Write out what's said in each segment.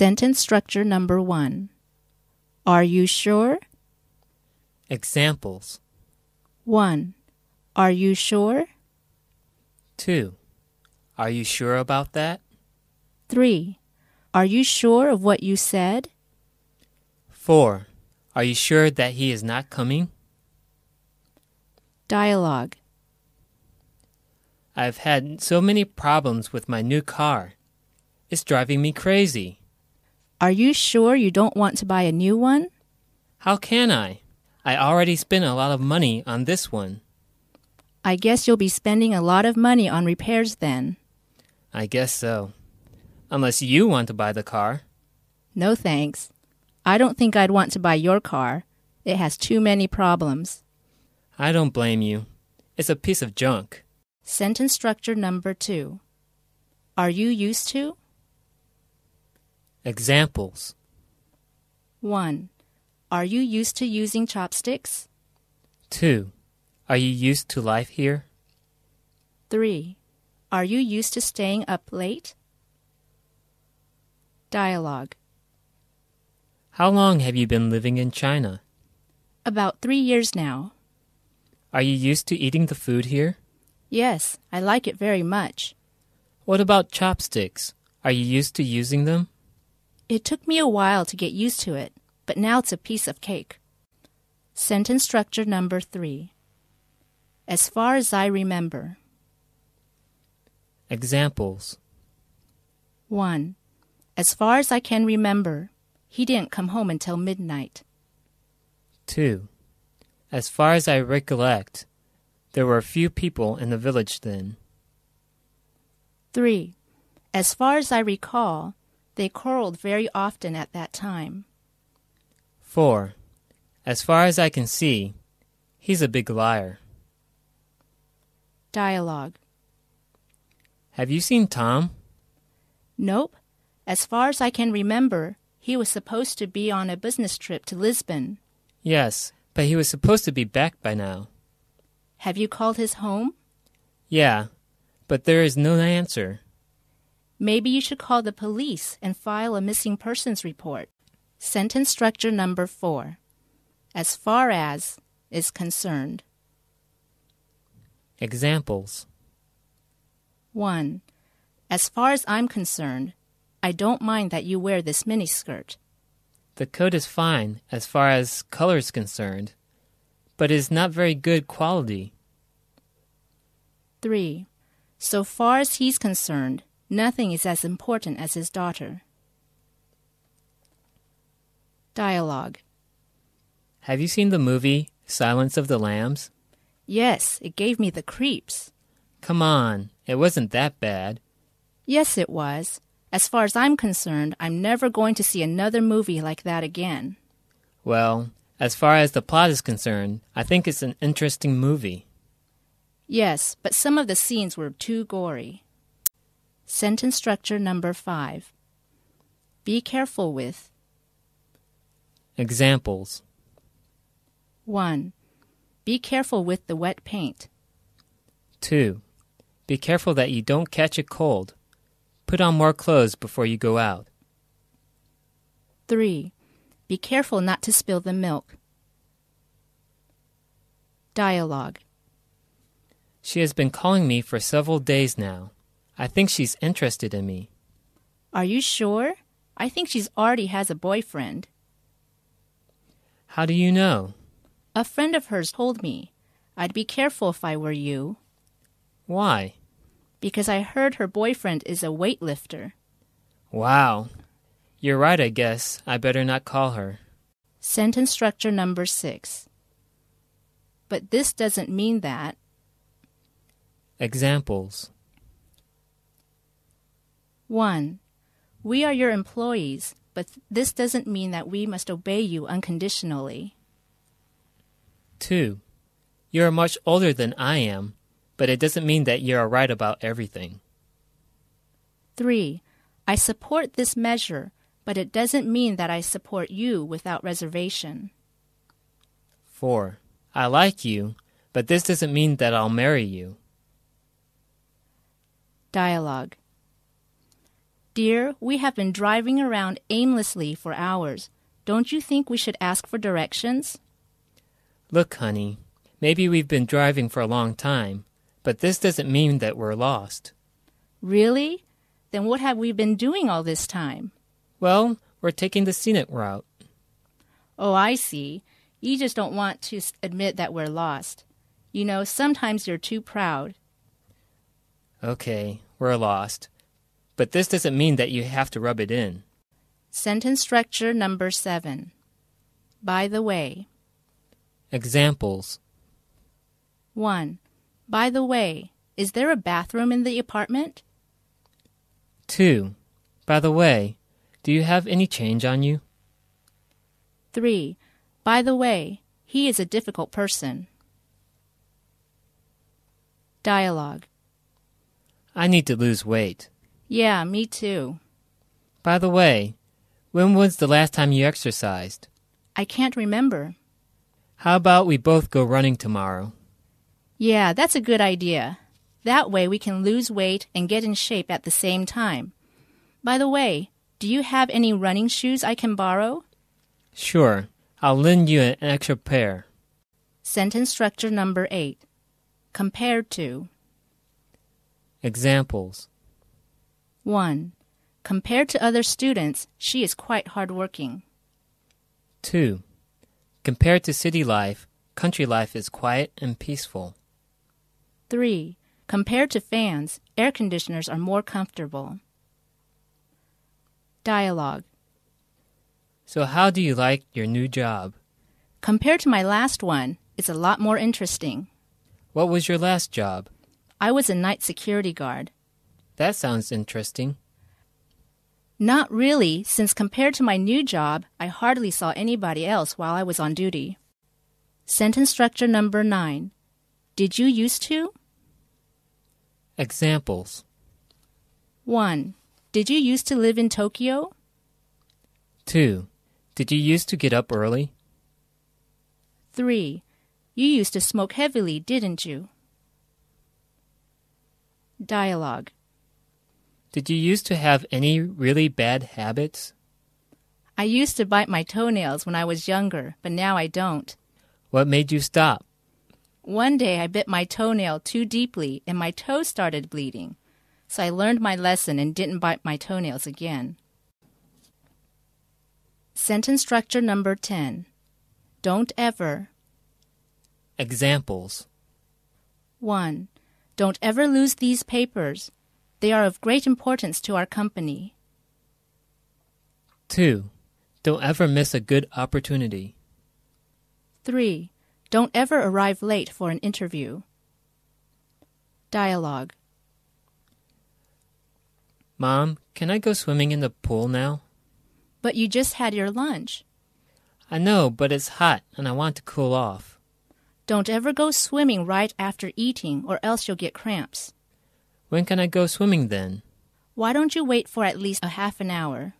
Sentence structure number one. Are you sure? Examples 1. Are you sure? 2. Are you sure about that? 3. Are you sure of what you said? 4. Are you sure that he is not coming? Dialogue. I've had so many problems with my new car. It's driving me crazy. Are you sure you don't want to buy a new one? How can I? I already spent a lot of money on this one. I guess you'll be spending a lot of money on repairs then. I guess so. Unless you want to buy the car. No thanks. I don't think I'd want to buy your car. It has too many problems. I don't blame you. It's a piece of junk. Sentence structure number two. Are you used to? Examples 1. Are you used to using chopsticks? 2. Are you used to life here? 3. Are you used to staying up late? Dialogue. How long have you been living in China? About three years now. Are you used to eating the food here? Yes, I like it very much. What about chopsticks? Are you used to using them? It took me a while to get used to it, but now it's a piece of cake. Sentence structure number three. As far as I remember. Examples 1. As far as I can remember, he didn't come home until midnight. 2. As far as I recollect, there were few people in the village then. 3. As far as I recall, they quarreled very often at that time. 4. As far as I can see, he's a big liar. Dialogue. Have you seen Tom? Nope. As far as I can remember, he was supposed to be on a business trip to Lisbon. Yes, but he was supposed to be back by now. Have you called his home? Yeah, but there is no answer. Maybe you should call the police and file a missing persons report. Sentence structure number four. As far as is concerned. Examples 1. As far as I'm concerned, I don't mind that you wear this miniskirt. The coat is fine as far as color is concerned, but is not very good quality. 3. So far as he's concerned, nothing is as important as his daughter. Dialogue. Have you seen the movie Silence of the Lambs? Yes, it gave me the creeps. Come on, it wasn't that bad. Yes, it was. As far as I'm concerned, I'm never going to see another movie like that again. Well, as far as the plot is concerned, I think it's an interesting movie. Yes, but some of the scenes were too gory. Sentence structure number five. Be careful with Examples 1. Be careful with the wet paint. 2. Be careful that you don't catch a cold. Put on more clothes before you go out. 3. Be careful not to spill the milk. Dialogue. She has been calling me for several days now. I think she's interested in me. Are you sure? I think she's already has a boyfriend. How do you know? A friend of hers told me. I'd be careful if I were you, Why? because I heard her boyfriend is a weightlifter. Wow. You're right, I guess. I better not call her. Sentence structure number six. But this doesn't mean that. Examples 1. We are your employees, but this doesn't mean that we must obey you unconditionally. 2. You are much older than I am, but it doesn't mean that you are right about everything. 3. I support this measure, but it doesn't mean that I support you without reservation. 4. I like you, but this doesn't mean that I'll marry you. Dialogue. Dear, we have been driving around aimlessly for hours. Don't you think we should ask for directions? Look, honey, maybe we've been driving for a long time, but this doesn't mean that we're lost. Really? Then what have we been doing all this time? Well, we're taking the scenic route. Oh, I see. You just don't want to admit that we're lost. You know, sometimes you're too proud. Okay, we're lost. But this doesn't mean that you have to rub it in. Sentence structure number seven. By the way. Examples 1. By the way, is there a bathroom in the apartment? 2. By the way, do you have any change on you? 3. By the way, he is a difficult person. Dialogue. I need to lose weight. Yeah, me too. By the way, when was the last time you exercised? I can't remember. How about we both go running tomorrow? Yeah, that's a good idea. That way we can lose weight and get in shape at the same time. By the way, do you have any running shoes I can borrow? Sure, I'll lend you an extra pair. Sentence structure number 8. Compared to Examples 1. Compared to other students, she is quite hardworking. 2. Compared to city life, country life is quiet and peaceful. 3. Compared to fans, air conditioners are more comfortable. Dialogue. So, how do you like your new job? Compared to my last one, it's a lot more interesting. What was your last job? I was a night security guard. That sounds interesting. Not really, since compared to my new job, I hardly saw anybody else while I was on duty. Sentence structure number 9. Did you used to? Examples 1. Did you used to live in Tokyo? 2. Did you used to get up early? 3. You used to smoke heavily, didn't you? Dialogue. Did you used to have any really bad habits? I used to bite my toenails when I was younger, but now I don't. What made you stop? One day I bit my toenail too deeply and my toe started bleeding. So I learned my lesson and didn't bite my toenails again. Sentence structure number 10. Don't ever. Examples 1. Don't ever lose these papers. They are of great importance to our company. 2. Don't ever miss a good opportunity. 3. Don't ever arrive late for an interview. Dialogue. Mom, can I go swimming in the pool now? But you just had your lunch. I know, but it's hot and I want to cool off. Don't ever go swimming right after eating, or else you'll get cramps. When can I go swimming then? Why don't you wait for at least a half an hour?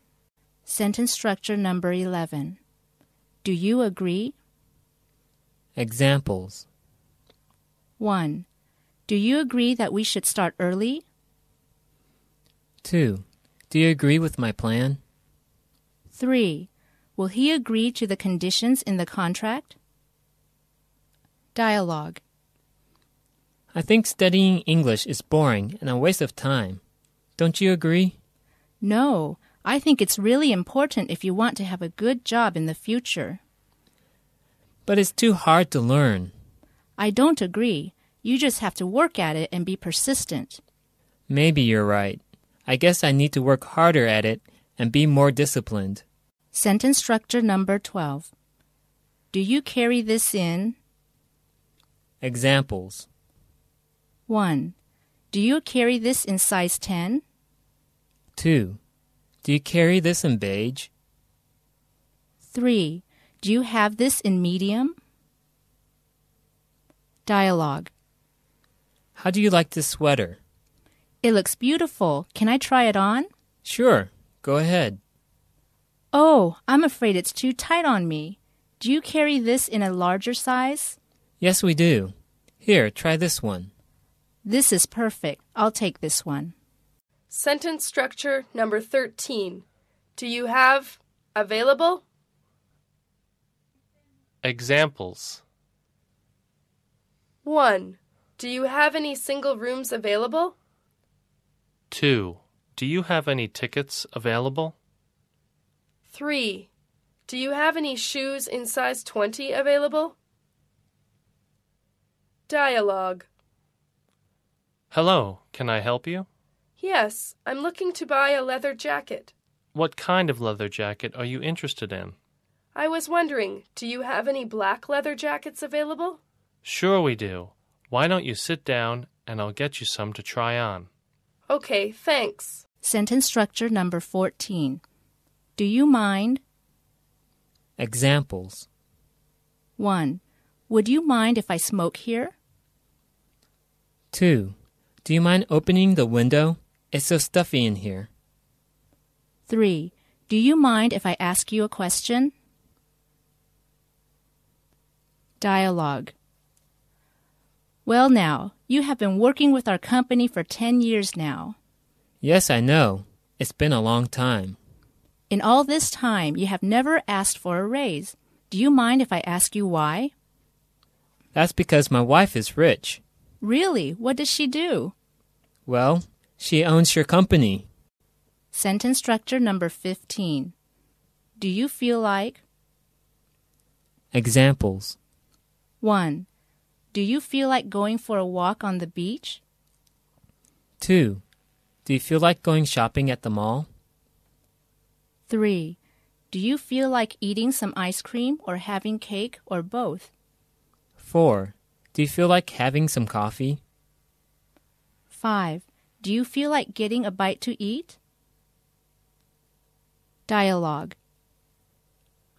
Sentence structure number 11. Do you agree? Examples 1. Do you agree that we should start early? 2. Do you agree with my plan? 3. Will he agree to the conditions in the contract? Dialogue. I think studying English is boring and a waste of time. Don't you agree? No, I think it's really important if you want to have a good job in the future. But it's too hard to learn. I don't agree. You just have to work at it and be persistent. Maybe you're right. I guess I need to work harder at it and be more disciplined. Sentence structure number 12. Do you carry this in? Examples 1. Do you carry this in size 10? 2. Do you carry this in beige? 3. Do you have this in medium? Dialogue. How do you like this sweater? It looks beautiful. Can I try it on? Sure, go ahead. Oh, I'm afraid it's too tight on me. Do you carry this in a larger size? Yes, we do. Here, try this one. This is perfect. I'll take this one. Sentence structure number 13. Do you have available? Examples 1. Do you have any single rooms available? 2. Do you have any tickets available? 3. Do you have any shoes in size 20 available? Dialogue. Hello, can I help you? Yes, I'm looking to buy a leather jacket. What kind of leather jacket are you interested in? I was wondering, do you have any black leather jackets available? Sure, we do. Why don't you sit down and I'll get you some to try on? Okay, thanks. Sentence structure number 14. Do you mind? Examples 1. Would you mind if I smoke here? 2. Do you mind opening the window? It's so stuffy in here. 3. Do you mind if I ask you a question? Dialogue. Well, now, you have been working with our company for 10 years now. Yes, I know. It's been a long time. In all this time, you have never asked for a raise. Do you mind if I ask you why? That's because my wife is rich. Really? What does she do? Well, she owns your company. Sentence structure number 15. Do you feel like? Examples 1. Do you feel like going for a walk on the beach? 2. Do you feel like going shopping at the mall? 3. Do you feel like eating some ice cream or having cake or both? 4. Do you feel like having some coffee? 5. Do you feel like getting a bite to eat? Dialogue.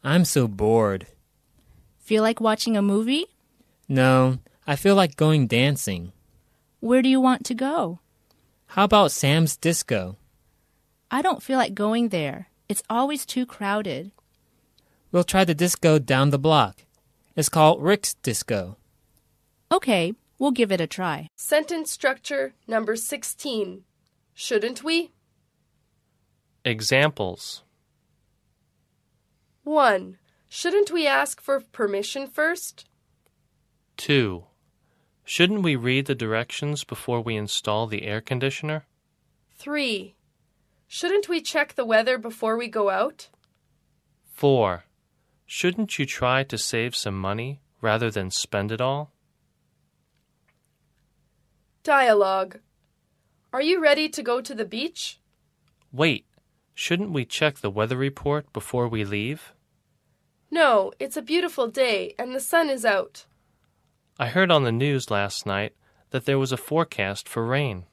I'm so bored. Feel like watching a movie? No, I feel like going dancing. Where do you want to go? How about Sam's Disco? I don't feel like going there. It's always too crowded. We'll try the disco down the block. It's called Rick's Disco. Okay, we'll give it a try. Sentence structure number 16. Shouldn't we? Examples 1. Shouldn't we ask for permission first? 2. Shouldn't we read the directions before we install the air conditioner? 3. Shouldn't we check the weather before we go out? 4. Shouldn't you try to save some money rather than spend it all? Dialogue. Are you ready to go to the beach? Wait, shouldn't we check the weather report before we leave? No, it's a beautiful day and the sun is out. I heard on the news last night that there was a forecast for rain.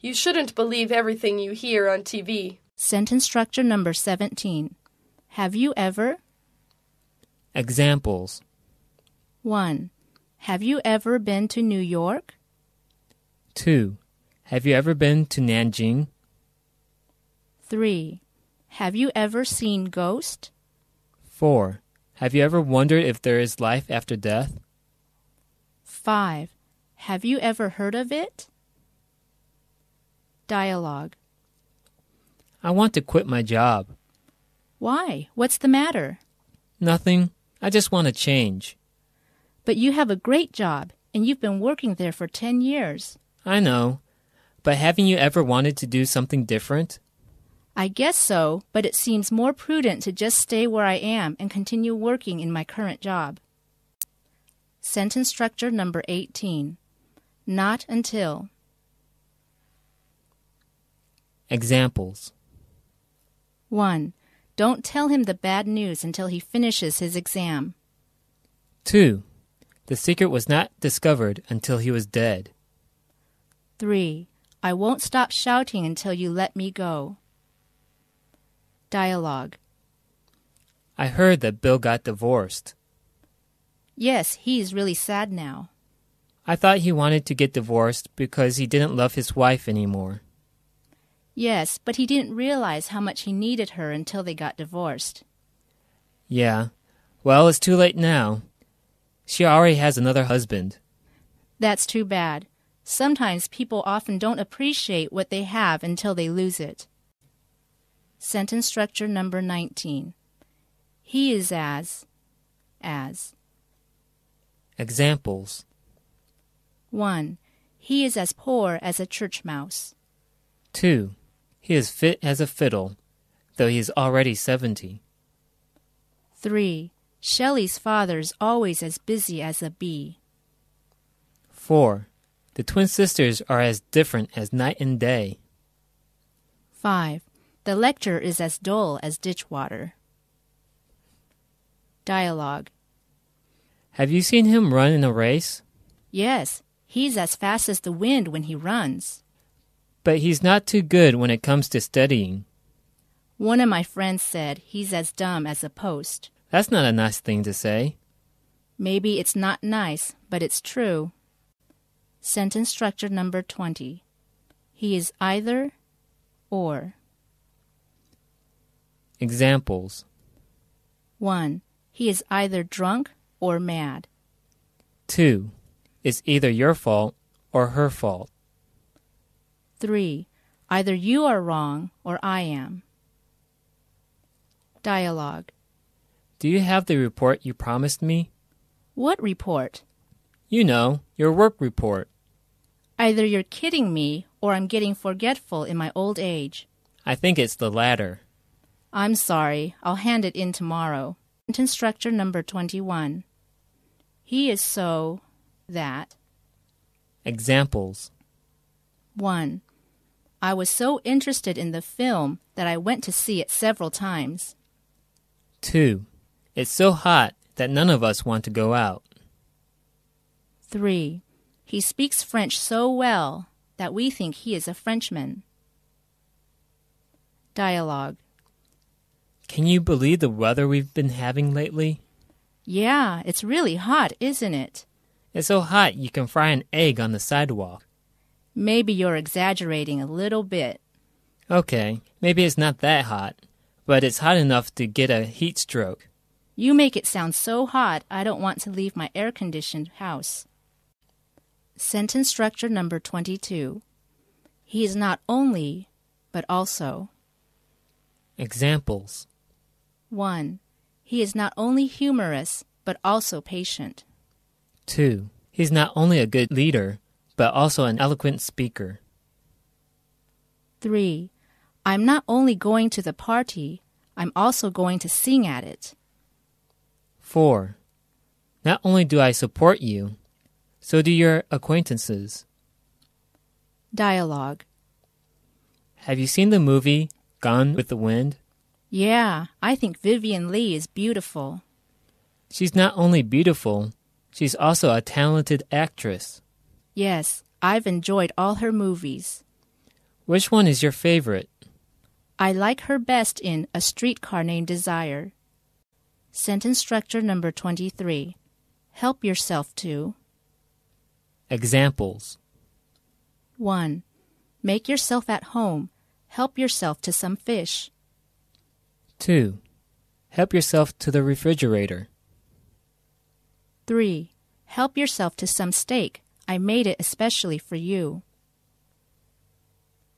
You shouldn't believe everything you hear on TV. Sentence structure number 17. Have you ever? Examples 1. Have you ever been to New York? 2. Have you ever been to Nanjing? 3. Have you ever seen ghosts? 4. Have you ever wondered if there is life after death? 5. Have you ever heard of it? Dialogue. I want to quit my job. Why? What's the matter? Nothing. I just want to change. But you have a great job, and you've been working there for 10 years. I know. But haven't you ever wanted to do something different? I guess so, but it seems more prudent to just stay where I am and continue working in my current job. Sentence structure number 18. Not until. Examples 1. Don't tell him the bad news until he finishes his exam. 2. The secret was not discovered until he was dead. 3. I won't stop shouting until you let me go. Dialogue. I heard that Bill got divorced. Yes, he's really sad now. I thought he wanted to get divorced because he didn't love his wife anymore. Yes, but he didn't realize how much he needed her until they got divorced. Yeah. Well, it's too late now. She already has another husband. That's too bad. Sometimes people often don't appreciate what they have until they lose it. Sentence structure number 19. He is as, as. Examples 1. He is as poor as a church mouse. 2. He is fit as a fiddle, though he is already 70. 3. Shelley's father's always as busy as a bee. 4. The twin sisters are as different as night and day. 5. The lecture is as dull as ditch water. Dialogue Have you seen him run in a race? Yes, he's as fast as the wind when he runs. But he's not too good when it comes to studying. One of my friends said he's as dumb as a post. That's not a nice thing to say. Maybe it's not nice, but it's true. Sentence structure number 20. He is either or. Examples 1. He is either drunk or mad. 2. It's either your fault or her fault. 3. Either you are wrong or I am. Dialogue. Do you have the report you promised me? What report? You know, your work report. Either you're kidding me or I'm getting forgetful in my old age. I think it's the latter. I'm sorry. I'll hand it in tomorrow. Sentence structure number 21. He is so that. Examples 1. I was so interested in the film that I went to see it several times. 2. It's so hot that none of us want to go out. 3. He speaks French so well that we think he is a Frenchman. Dialogue. Can you believe the weather we've been having lately? Yeah, it's really hot, isn't it? It's so hot you can fry an egg on the sidewalk. Maybe you're exaggerating a little bit. Okay, maybe it's not that hot, but it's hot enough to get a heat stroke. You make it sound so hot, I don't want to leave my air conditioned house. Sentence structure number 22. He is not only, but also. Examples 1. He is not only humorous, but also patient. 2. He's not only a good leader, but also an eloquent speaker. 3. I'm not only going to the party, I'm also going to sing at it. 4. Not only do I support you, so do your acquaintances. Dialogue. Have you seen the movie Gone with the Wind? Yeah, I think Vivien Leigh is beautiful. She's not only beautiful, she's also a talented actress. Yes, I've enjoyed all her movies. Which one is your favorite? I like her best in A Streetcar Named Desire. Sentence structure number 23. Help yourself to Examples 1. Make yourself at home. Help yourself to some fish. 2. Help yourself to the refrigerator. 3. Help yourself to some steak. I made it especially for you.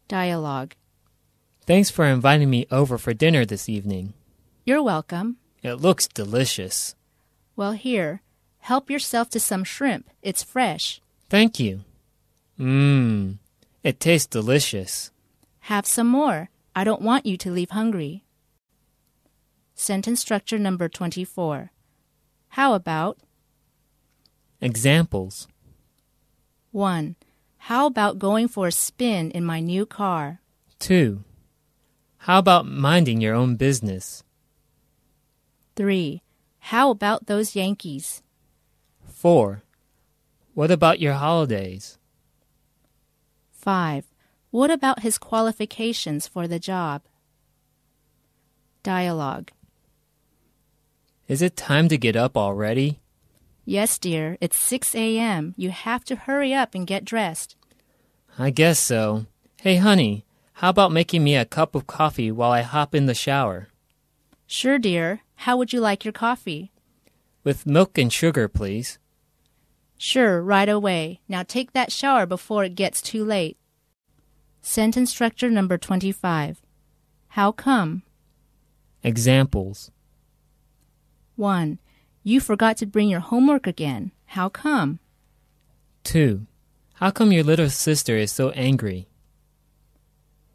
Dialogue. Thanks for inviting me over for dinner this evening. You're welcome. It looks delicious. Well, here, help yourself to some shrimp. It's fresh. Thank you. Mmm, it tastes delicious. Have some more. I don't want you to leave hungry. Sentence structure number 24. How about Examples 1. How about going for a spin in my new car? 2. How about minding your own business? 3. How about those Yankees? 4. What about your holidays? 5. What about his qualifications for the job? Dialogue. Is it time to get up already? Yes, dear, it's 6 a.m. You have to hurry up and get dressed. I guess so. Hey, honey, how about making me a cup of coffee while I hop in the shower? Sure, dear. How would you like your coffee? With milk and sugar, please. Sure, right away. Now take that shower before it gets too late. Sentence structure number 25. How come? Examples 1. You forgot to bring your homework again. How come? 2. How come your little sister is so angry?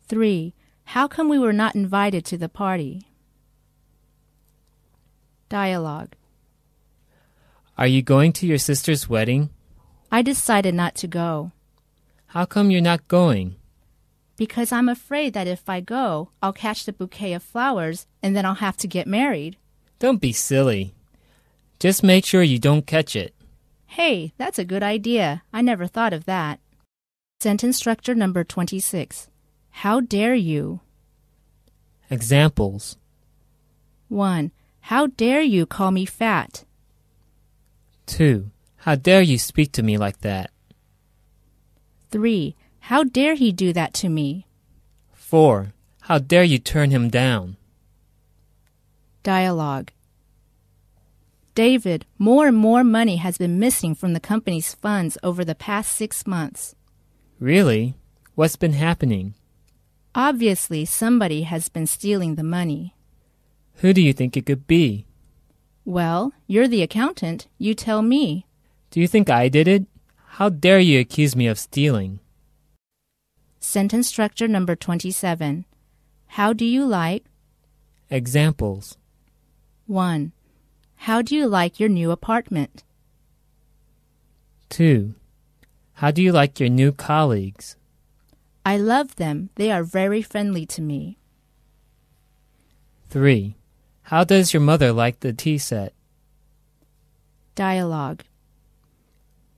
3. How come we were not invited to the party? Dialogue. Are you going to your sister's wedding? I decided not to go How come you're not going? because I'm afraid that if I go, I'll catch the bouquet of flowers and then I'll have to get married. Don't be silly. Just make sure you don't catch it. Hey, that's a good idea. I never thought of that. Sentence structure number 26. How dare you? Examples 1. How dare you call me fat? 2. How dare you speak to me like that? 3. How dare he do that to me? 4. How dare you turn him down? Dialogue. David, more and more money has been missing from the company's funds over the past six months. Really? What's been happening? Obviously, somebody has been stealing the money. Who do you think it could be? Well, you're the accountant. You tell me. Do you think I did it? How dare you accuse me of stealing? Sentence structure number 27. How do you like? Examples 1. How do you like your new apartment? 2. How do you like your new colleagues? I love them. They are very friendly to me. 3. How does your mother like the tea set? Dialogue.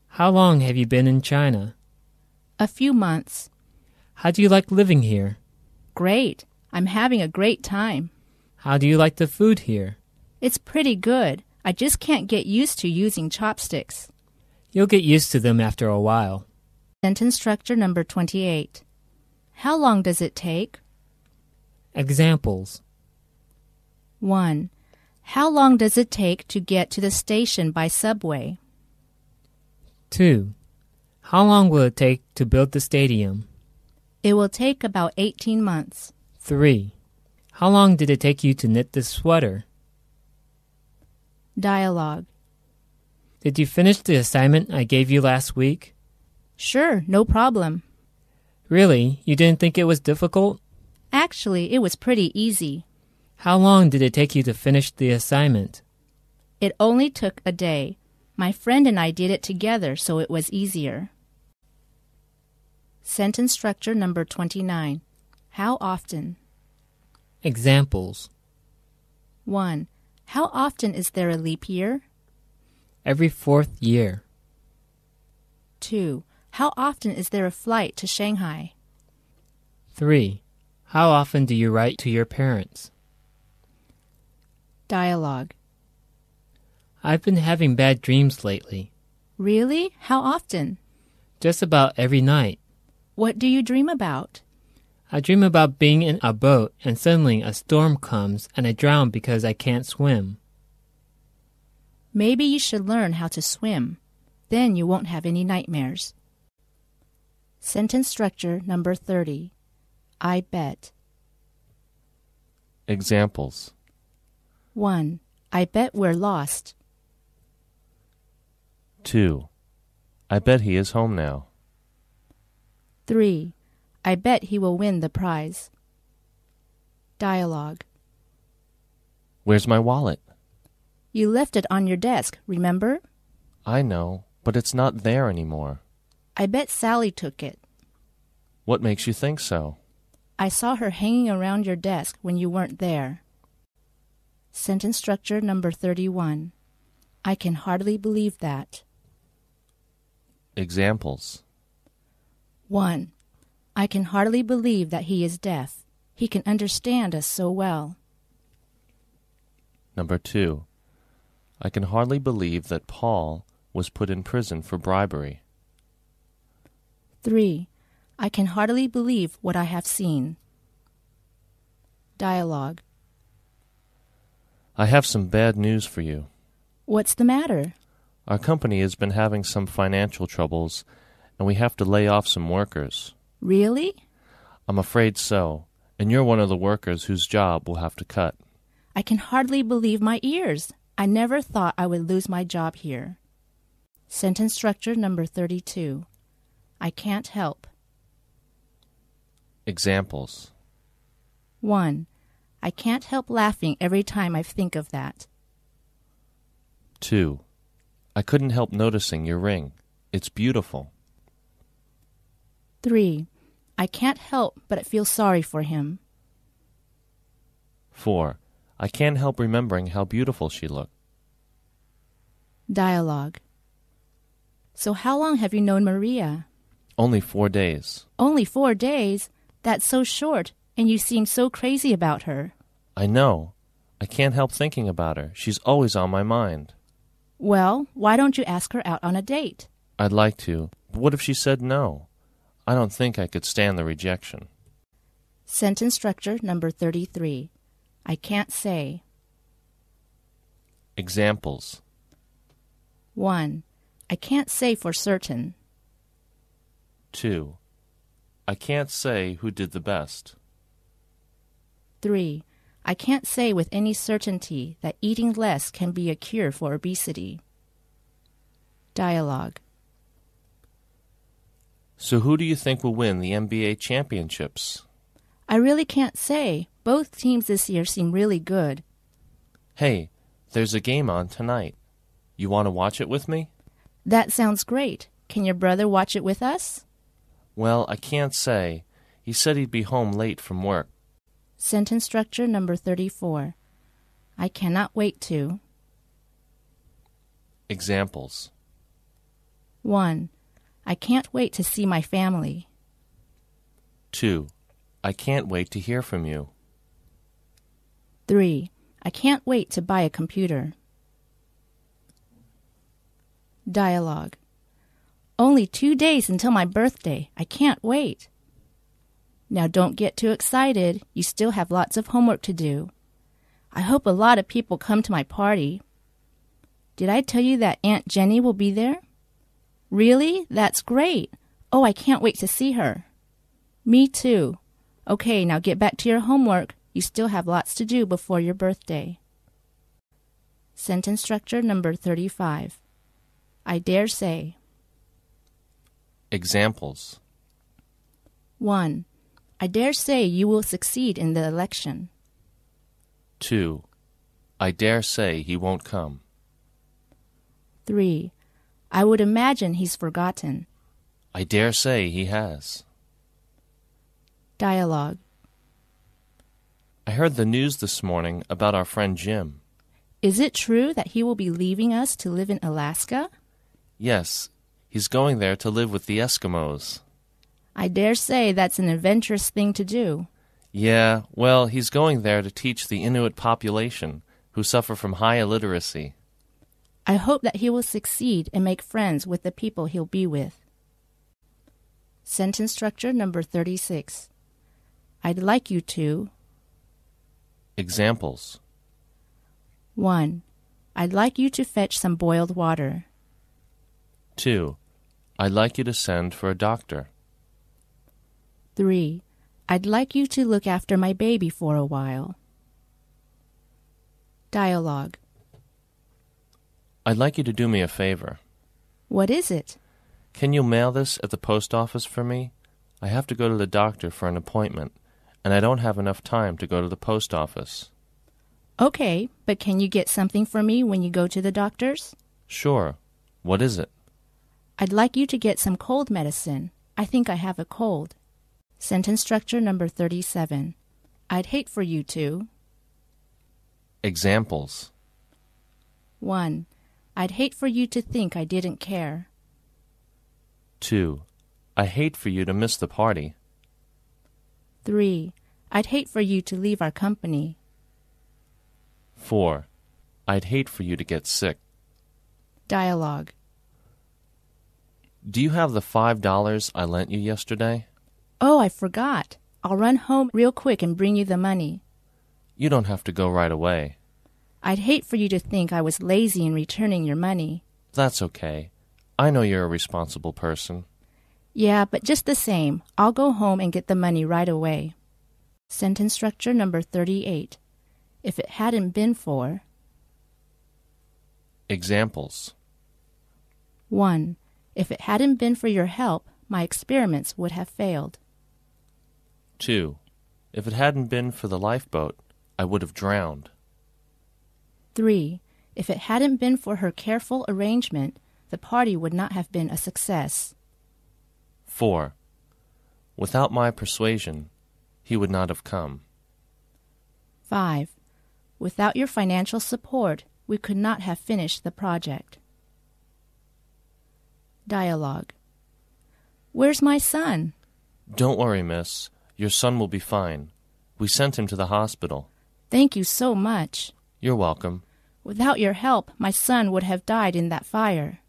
How long have you been in China? A few months. How do you like living here? Great. I'm having a great time. How do you like the food here? It's pretty good. I just can't get used to using chopsticks. You'll get used to them after a while. Sentence structure number 28. How long does it take? Examples 1. How long does it take to get to the station by subway? 2. How long will it take to build the stadium? It will take about 18 months. 3. How long did it take you to knit this sweater? Dialogue. Did you finish the assignment I gave you last week? Sure, no problem. Really? You didn't think it was difficult? Actually, it was pretty easy. How long did it take you to finish the assignment? It only took a day. My friend and I did it together, so it was easier. Sentence structure number 29. How often? Examples 1. How often is there a leap year? Every fourth year. 2. How often is there a flight to Shanghai? 3. How often do you write to your parents? Dialogue. I've been having bad dreams lately. Really? How often? Just about every night. What do you dream about? I dream about being in a boat and suddenly a storm comes and I drown because I can't swim. Maybe you should learn how to swim. Then you won't have any nightmares. Sentence structure number 30. I bet. Examples 1. I bet we're lost. 2. I bet he is home now. 3. I bet he will win the prize. Dialogue. Where's my wallet? You left it on your desk, remember? I know, but it's not there anymore. I bet Sally took it. What makes you think so? I saw her hanging around your desk when you weren't there. Sentence structure number 31. I can hardly believe that. Examples 1. I can hardly believe that he is deaf. He can understand us so well. Number 2. I can hardly believe that Paul was put in prison for bribery. 3. I can hardly believe what I have seen. Dialogue. I have some bad news for you. What's the matter? Our company has been having some financial troubles, and we have to lay off some workers. Really? I'm afraid so, and you're one of the workers whose job we'll have to cut. I can hardly believe my ears. I never thought I would lose my job here. Sentence structure number 32. I can't help. Examples 1. I can't help laughing every time I think of that. 2. I couldn't help noticing your ring. It's beautiful. 3. I can't help but feel sorry for him. 4. I can't help remembering how beautiful she looked. Dialogue. So, how long have you known Maria? Only four days. Only four days? That's so short, and you seem so crazy about her. I know. I can't help thinking about her. She's always on my mind. Well, why don't you ask her out on a date? I'd like to, but what if she said no? I don't think I could stand the rejection. Sentence structure number 33. I can't say. Examples 1. I can't say for certain. 2. I can't say who did the best. 3. I can't say with any certainty that eating less can be a cure for obesity. Dialogue. So, who do you think will win the NBA championships? I really can't say. Both teams this year seem really good. Hey, there's a game on tonight. You want to watch it with me? That sounds great. Can your brother watch it with us? Well, I can't say. He said he'd be home late from work. Sentence structure number 34. I cannot wait to. Examples 1. I can't wait to see my family. 2. I can't wait to hear from you. 3. I can't wait to buy a computer. Dialogue. Only two days until my birthday. I can't wait. Now don't get too excited. You still have lots of homework to do. I hope a lot of people come to my party. Did I tell you that Aunt Jenny will be there? Really? That's great. Oh, I can't wait to see her. Me too. Okay, now get back to your homework. You still have lots to do before your birthday. Sentence structure number 35. I dare say. Examples 1. I dare say you will succeed in the election. 2. I dare say he won't come. 3. I would imagine he's forgotten. I dare say he has. Dialogue. I heard the news this morning about our friend Jim. Is it true that he will be leaving us to live in Alaska? Yes, he's going there to live with the Eskimos. I dare say that's an adventurous thing to do. Yeah, well, he's going there to teach the Inuit population, who suffer from high illiteracy. I hope that he will succeed and make friends with the people he'll be with. Sentence structure number 36. I'd like you to. Examples 1. I'd like you to fetch some boiled water. 2. I'd like you to send for a doctor. 3. I'd like you to look after my baby for a while. Dialogue. I'd like you to do me a favor. What is it? Can you mail this at the post office for me? I have to go to the doctor for an appointment, and I don't have enough time to go to the post office. Okay, but can you get something for me when you go to the doctor's? Sure. What is it? I'd like you to get some cold medicine. I think I have a cold. Sentence structure number 37. I'd hate for you to. Examples 1. I'd hate for you to think I didn't care. 2. I hate for you to miss the party. 3. I'd hate for you to leave our company. 4. I'd hate for you to get sick. Dialogue. Do you have the five dollars I lent you yesterday? Oh, I forgot. I'll run home real quick and bring you the money. You don't have to go right away. I'd hate for you to think I was lazy in returning your money. That's okay. I know you're a responsible person. Yeah, but just the same, I'll go home and get the money right away. Sentence structure number 38. If it hadn't been for Examples 1. If it hadn't been for your help, my experiments would have failed. 2. If it hadn't been for the lifeboat, I would have drowned. 3. If it hadn't been for her careful arrangement, the party would not have been a success. 4. Without my persuasion, he would not have come. 5. Without your financial support, we could not have finished the project. Dialogue Where's my son? Don't worry, miss. Your son will be fine. We sent him to the hospital. Thank you so much. You're welcome. Without your help, my son would have died in that fire.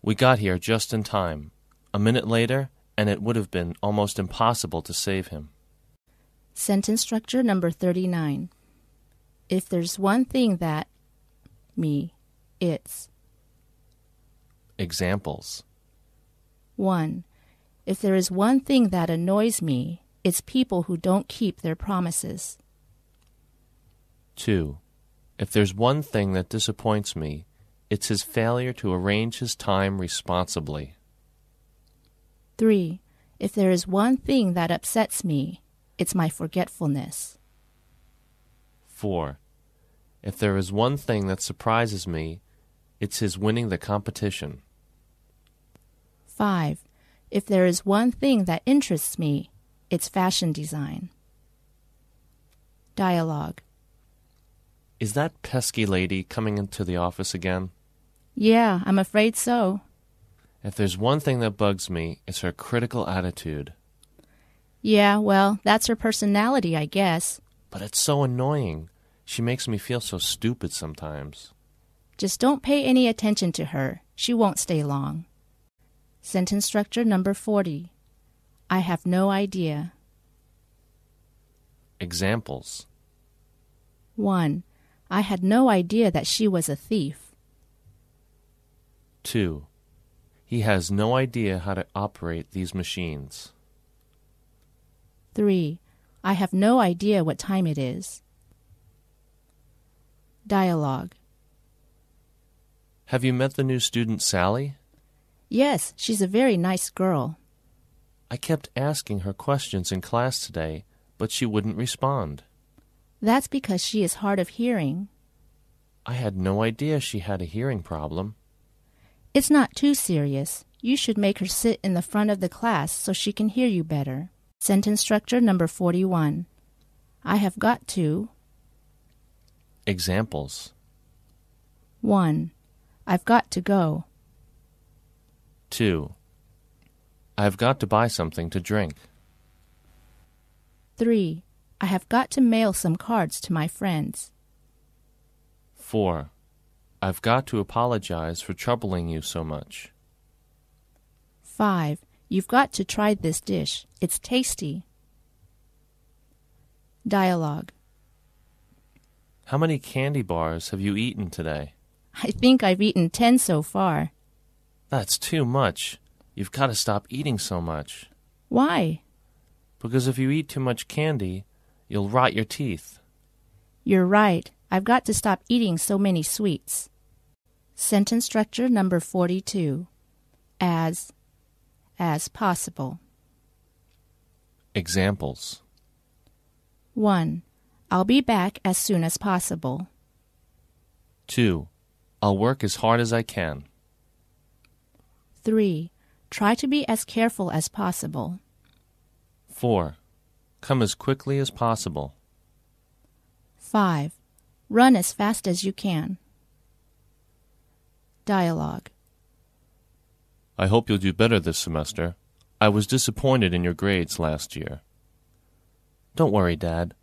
We got here just in time. A minute later, and it would have been almost impossible to save him. Sentence structure number 39. If there's one thing that. me. it's. Examples 1. If there is one thing that annoys me, it's people who don't keep their promises. 2. If there's one thing that disappoints me, it's his failure to arrange his time responsibly. 3. If there is one thing that upsets me, it's my forgetfulness. 4. If there is one thing that surprises me, it's his winning the competition. 5. If there is one thing that interests me, it's fashion design. Dialogue Is that pesky lady coming into the office again? Yeah, I'm afraid so. If there's one thing that bugs me, it's her critical attitude. Yeah, well, that's her personality, I guess. But it's so annoying. She makes me feel so stupid sometimes. Just don't pay any attention to her. She won't stay long. Sentence structure number 40. I have no idea. Examples 1. I had no idea that she was a thief. 2. He has no idea how to operate these machines. 3. I have no idea what time it is. Dialogue Have you met the new student Sally? Yes, she's a very nice girl. I kept asking her questions in class today, but she wouldn't respond. That's because she is hard of hearing. I had no idea she had a hearing problem. It's not too serious. You should make her sit in the front of the class so she can hear you better. Sentence structure number 41. I have got to. Examples 1. I've got to go. 2. I've got to buy something to drink. 3. I have got to mail some cards to my friends. 4. I've got to apologize for troubling you so much. 5. You've got to try this dish. It's tasty. Dialogue How many candy bars have you eaten today? I think I've eaten 10 so far. That's too much. You've got to stop eating so much. Why? Because if you eat too much candy, you'll rot your teeth. You're right. I've got to stop eating so many sweets. Sentence structure number 42. As. As possible. Examples 1. I'll be back as soon as possible. 2. I'll work as hard as I can. 3. Try to be as careful as possible. 4. Come as quickly as possible. 5. Run as fast as you can. Dialogue I hope you'll do better this semester. I was disappointed in your grades last year. Don't worry, Dad.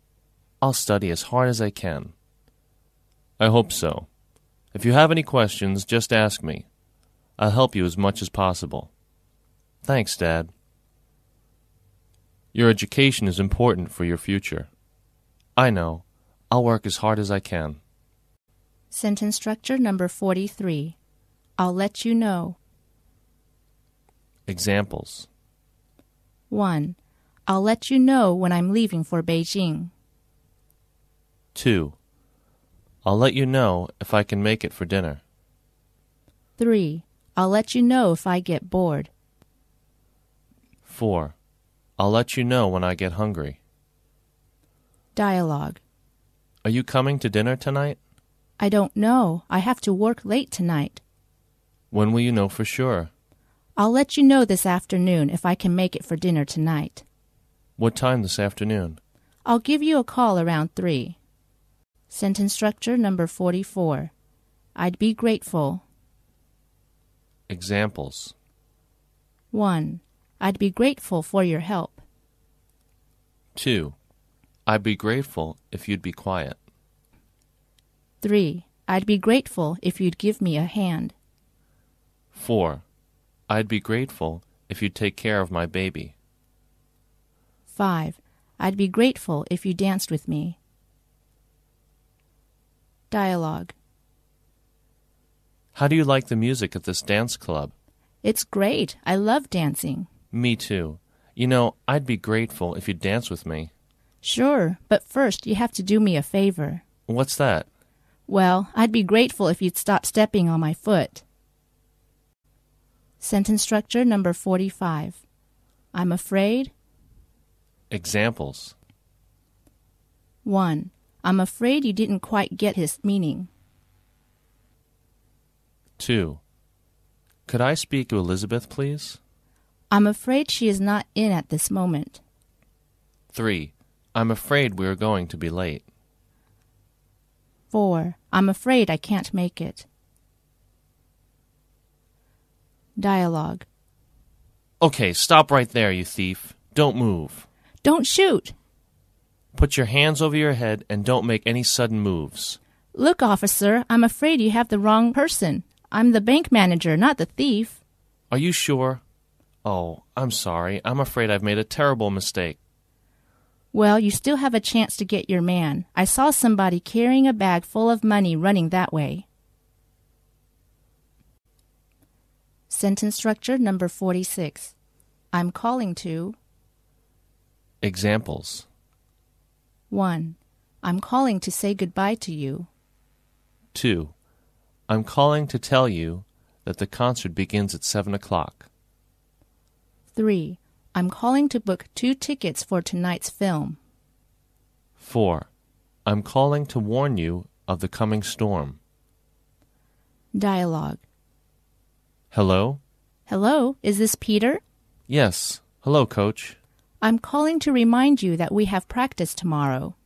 I'll study as hard as I can. I hope so. If you have any questions, just ask me. I'll help you as much as possible. Thanks, Dad. Your education is important for your future. I know. I'll work as hard as I can. Sentence structure number 43. I'll let you know. Examples 1. I'll let you know when I'm leaving for Beijing. 2. I'll let you know if I can make it for dinner. 3. I'll let you know if I get bored. 4. I'll let you know when I get hungry. Dialogue. Are you coming to dinner tonight? I don't know. I have to work late tonight. When will you know for sure? I'll let you know this afternoon if I can make it for dinner tonight. What time this afternoon? I'll give you a call around 3. Sentence structure number 44. I'd be grateful. Examples 1. I'd be grateful for your help. 2. I'd be grateful if you'd be quiet. 3. I'd be grateful if you'd give me a hand. 4. I'd be grateful if you'd take care of my baby. 5. I'd be grateful if you danced with me. Dialogue. How do you like the music at this dance club? It's great. I love dancing. Me too. You know, I'd be grateful if you'd dance with me. Sure, but first you have to do me a favor. What's that? Well, I'd be grateful if you'd stop stepping on my foot. Sentence structure number 45. I'm afraid. Examples 1. I'm afraid you didn't quite get his meaning. 2. Could I speak to Elizabeth, please? I'm afraid she is not in at this moment. 3. I'm afraid we are going to be late. 4. I'm afraid I can't make it. Dialogue. Okay, stop right there, you thief. Don't move. Don't shoot! Put your hands over your head and don't make any sudden moves. Look, officer, I'm afraid you have the wrong person. I'm the bank manager, not the thief. Are you sure? Oh, I'm sorry. I'm afraid I've made a terrible mistake. Well, you still have a chance to get your man. I saw somebody carrying a bag full of money running that way. Sentence structure number 46. I'm calling to Examples 1. I'm calling to say goodbye to you. 2. I'm calling to tell you that the concert begins at 7 o'clock. 3. I'm calling to book two tickets for tonight's film. 4. I'm calling to warn you of the coming storm. Dialogue. Hello? Hello, is this Peter? Yes. Hello, coach. I'm calling to remind you that we have practice tomorrow.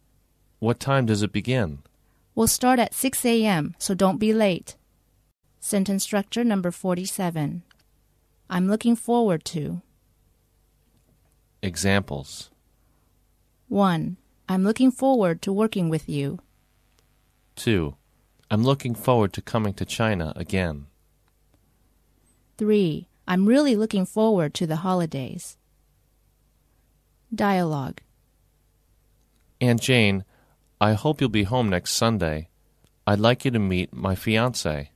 What time does it begin? We'll start at 6 a.m., so don't be late. Sentence structure number 47. I'm looking forward to. Examples 1. I'm looking forward to working with you. 2. I'm looking forward to coming to China again. 3. I'm really looking forward to the holidays. Dialogue. Aunt Jane, I hope you'll be home next Sunday. I'd like you to meet my fiancée,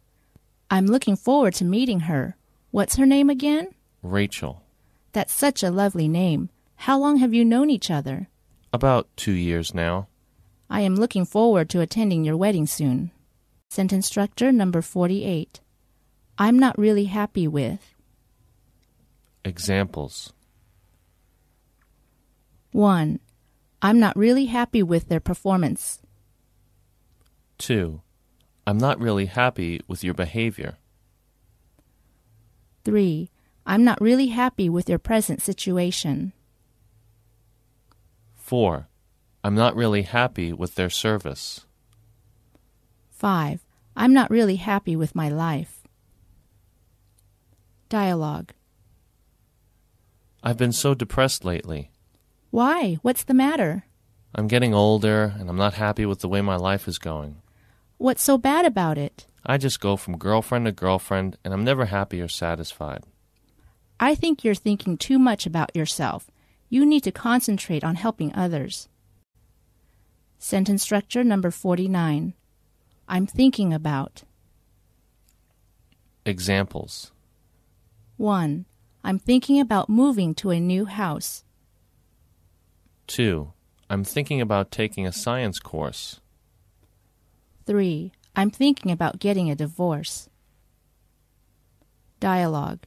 I'm looking forward to meeting her. What's her name again? Rachel. That's such a lovely name. How long have you known each other? About two years now. I am looking forward to attending your wedding soon. Sentence structure number 48. I'm not really happy with. Examples 1. I'm not really happy with their performance. 2. I'm not really happy with your behavior. 3. I'm not really happy with your present situation. 4. I'm not really happy with their service. 5. I'm not really happy with my life. Dialogue. I've been so depressed lately. Why? What's the matter? I'm getting older, and I'm not happy with the way my life is going. What's so bad about it? I just go from girlfriend to girlfriend, and I'm never happy or satisfied. I think you're thinking too much about yourself. You need to concentrate on helping others. Sentence structure number 49. I'm thinking about. Examples 1. I'm thinking about moving to a new house. 2. I'm thinking about taking a science course. 3. I'm thinking about getting a divorce. Dialogue.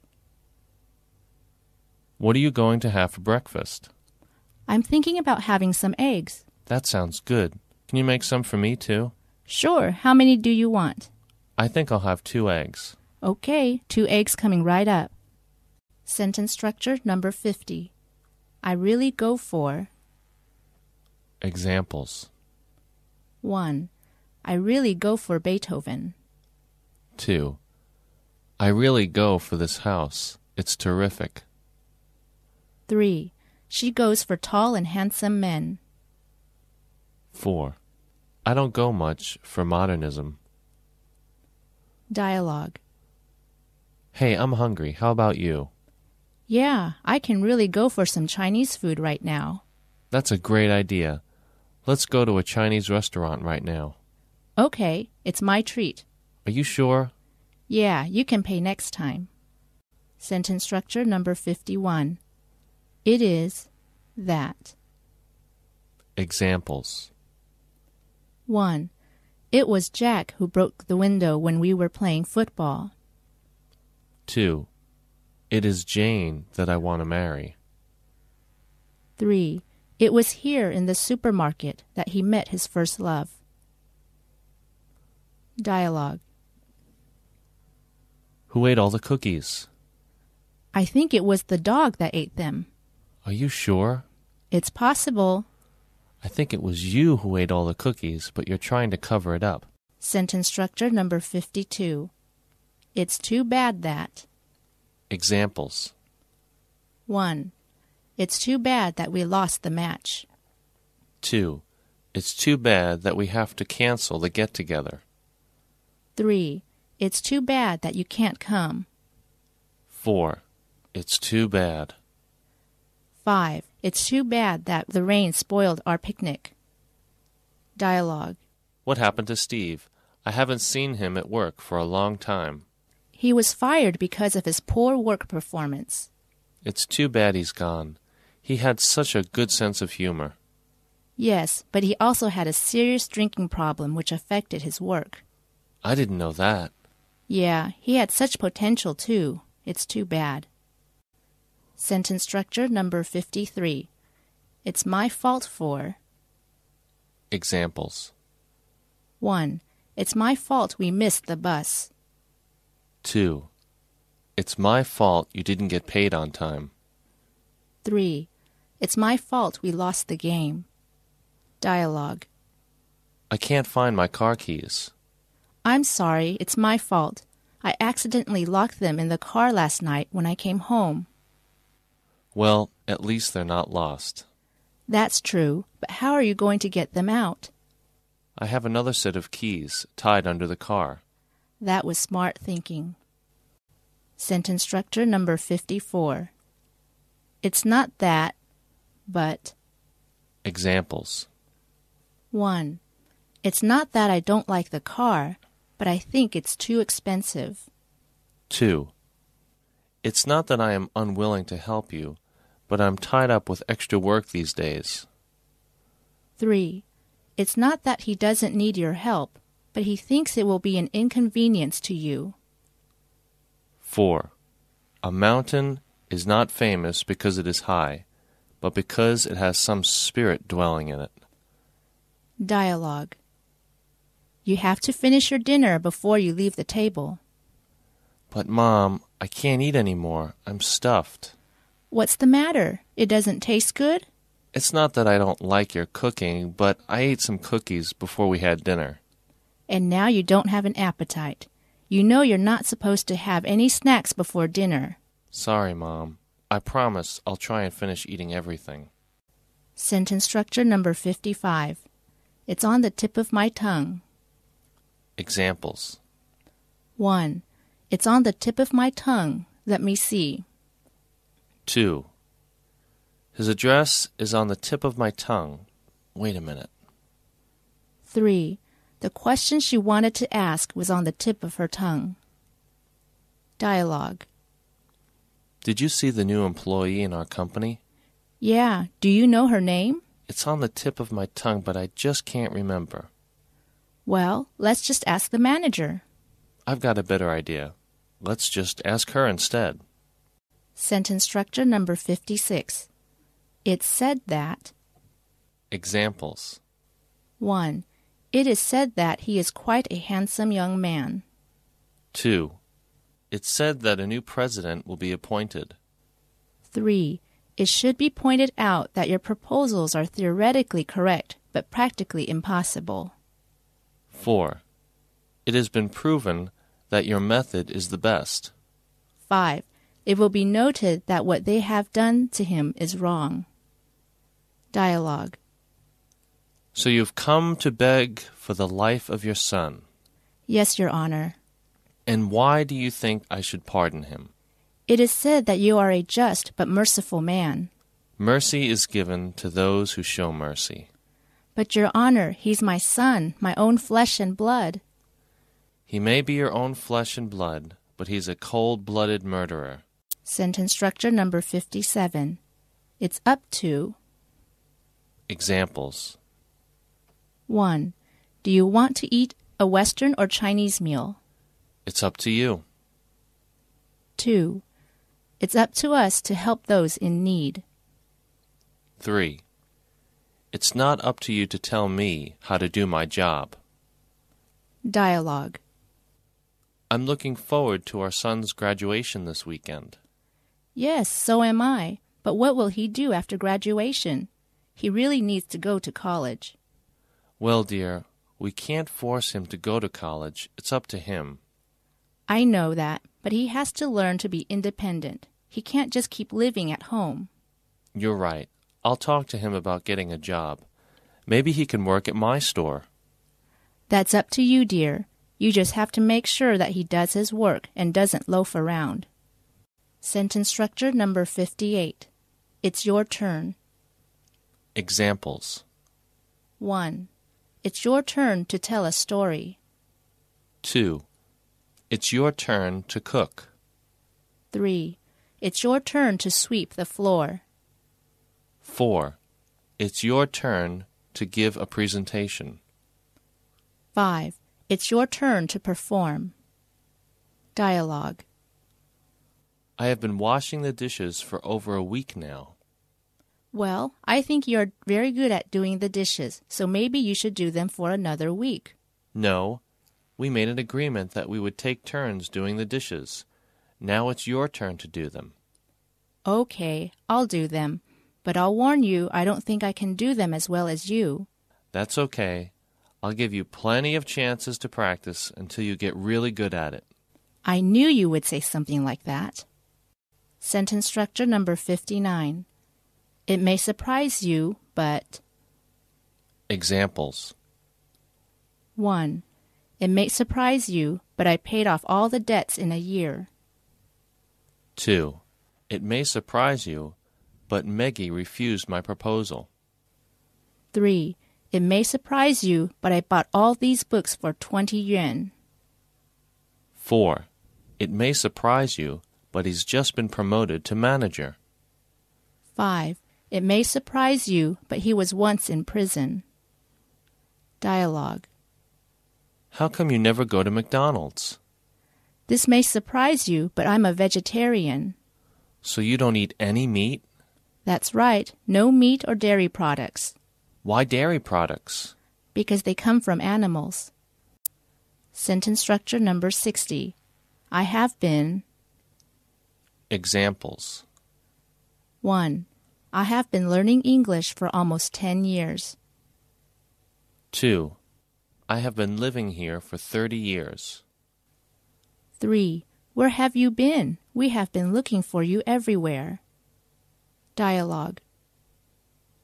What are you going to have for breakfast? I'm thinking about having some eggs. That sounds good. Can you make some for me too? Sure. How many do you want? I think I'll have two eggs. Okay, two eggs coming right up. Sentence structure number 50. I really go for Examples 1. I really go for Beethoven. 2. I really go for this house. It's terrific. 3. She goes for tall and handsome men. 4. I don't go much for modernism. Dialogue. Hey, I'm hungry. How about you? Yeah, I can really go for some Chinese food right now. That's a great idea. Let's go to a Chinese restaurant right now. Okay, it's my treat. Are you sure? Yeah, you can pay next time. Sentence structure number 51. It is that. Examples 1. It was Jack who broke the window when we were playing football. 2. It is Jane that I want to marry. 3. It was here in the supermarket that he met his first love. Dialogue. Who ate all the cookies? I think it was the dog that ate them. Are you sure? It's possible. I think it was you who ate all the cookies, but you're trying to cover it up. Sentence structure number 52. It's too bad that. Examples 1. It's too bad that we lost the match. 2. It's too bad that we have to cancel the get together. 3. It's too bad that you can't come. 4. It's too bad. 5. It's too bad that the rain spoiled our picnic. Dialogue. What happened to Steve? I haven't seen him at work for a long time. He was fired because of his poor work performance. It's too bad he's gone. He had such a good sense of humor. Yes, but he also had a serious drinking problem which affected his work. I didn't know that. Yeah, he had such potential too. It's too bad. Sentence structure number 53. It's my fault for Examples 1. It's my fault we missed the bus. 2. It's my fault you didn't get paid on time. 3. It's my fault we lost the game. Dialogue. I can't find my car keys. I'm sorry, it's my fault. I accidentally locked them in the car last night when I came home. Well, at least they're not lost. That's true, but how are you going to get them out? I have another set of keys tied under the car. That was smart thinking. Sentence structure number 54. It's not that, but Examples 1. It's not that I don't like the car, but I think it's too expensive. 2. It's not that I am unwilling to help you, but I'm tied up with extra work these days. 3. It's not that he doesn't need your help, but he thinks it will be an inconvenience to you. 4. A mountain is not famous because it is high, but because it has some spirit dwelling in it. Dialogue. You have to finish your dinner before you leave the table. But, Mom, I can't eat any more. I'm stuffed. What's the matter? It doesn't taste good? It's not that I don't like your cooking, but I ate some cookies before we had dinner. And now you don't have an appetite. You know you're not supposed to have any snacks before dinner. Sorry, Mom. I promise I'll try and finish eating everything. Sentence structure number 55. It's on the tip of my tongue. Examples 1. It's on the tip of my tongue. Let me see. 2. His address is on the tip of my tongue. Wait a minute. 3. The question she wanted to ask was on the tip of her tongue. Dialogue. Did you see the new employee in our company? Yeah, do you know her name? It's on the tip of my tongue, but I just can't remember. Well, let's just ask the manager. I've got a better idea. Let's just ask her instead. Sentence structure number 56. It said that Examples 1. It is said that he is quite a handsome young man. 2. It's said that a new president will be appointed. 3. It should be pointed out that your proposals are theoretically correct, but practically impossible. 4. It has been proven that your method is the best. 5. It will be noted that what they have done to him is wrong. Dialogue. So you've come to beg for the life of your son. Yes, Your Honor. And why do you think I should pardon him? It is said that you are a just but merciful man. Mercy is given to those who show mercy. But, Your Honor, he's my son, my own flesh and blood. He may be your own flesh and blood, but he's a cold blooded murderer. Sentence structure number 57. It's up to Examples 1. Do you want to eat a Western or Chinese meal? It's up to you. 2. It's up to us to help those in need. 3. It's not up to you to tell me how to do my job. Dialogue. I'm looking forward to our son's graduation this weekend. Yes, so am I. But what will he do after graduation? He really needs to go to college. Well, dear, we can't force him to go to college. It's up to him. I know that, but he has to learn to be independent. He can't just keep living at home. You're right. I'll talk to him about getting a job. Maybe he can work at my store. That's up to you, dear. You just have to make sure that he does his work and doesn't loaf around. Sentence structure number 58. It's your turn. Examples 1. It's your turn to tell a story. 2. It's your turn to cook. 3. It's your turn to sweep the floor. 4. It's your turn to give a presentation. 5. It's your turn to perform. Dialogue. I have been washing the dishes for over a week now. Well, I think you're very good at doing the dishes, so maybe you should do them for another week. No, we made an agreement that we would take turns doing the dishes. Now it's your turn to do them. Okay, I'll do them, but I'll warn you I don't think I can do them as well as you. That's okay. I'll give you plenty of chances to practice until you get really good at it. I knew you would say something like that. Sentence structure number 59. It may surprise you, but Examples 1. It may surprise you, but I paid off all the debts in a year. 2. It may surprise you, but Meggie refused my proposal. 3. It may surprise you, but I bought all these books for 20 yuan. 4. It may surprise you, but he's just been promoted to manager. 5. It may surprise you, but he was once in prison. Dialogue. How come you never go to McDonald's? This may surprise you, but I'm a vegetarian. So you don't eat any meat? That's right, no meat or dairy products, Why dairy products? because they come from animals. Sentence structure number 60. I have been Examples 1. I have been learning English for almost 10 years. 2. I have been living here for 30 years. 3. Where have you been? We have been looking for you everywhere. Dialogue.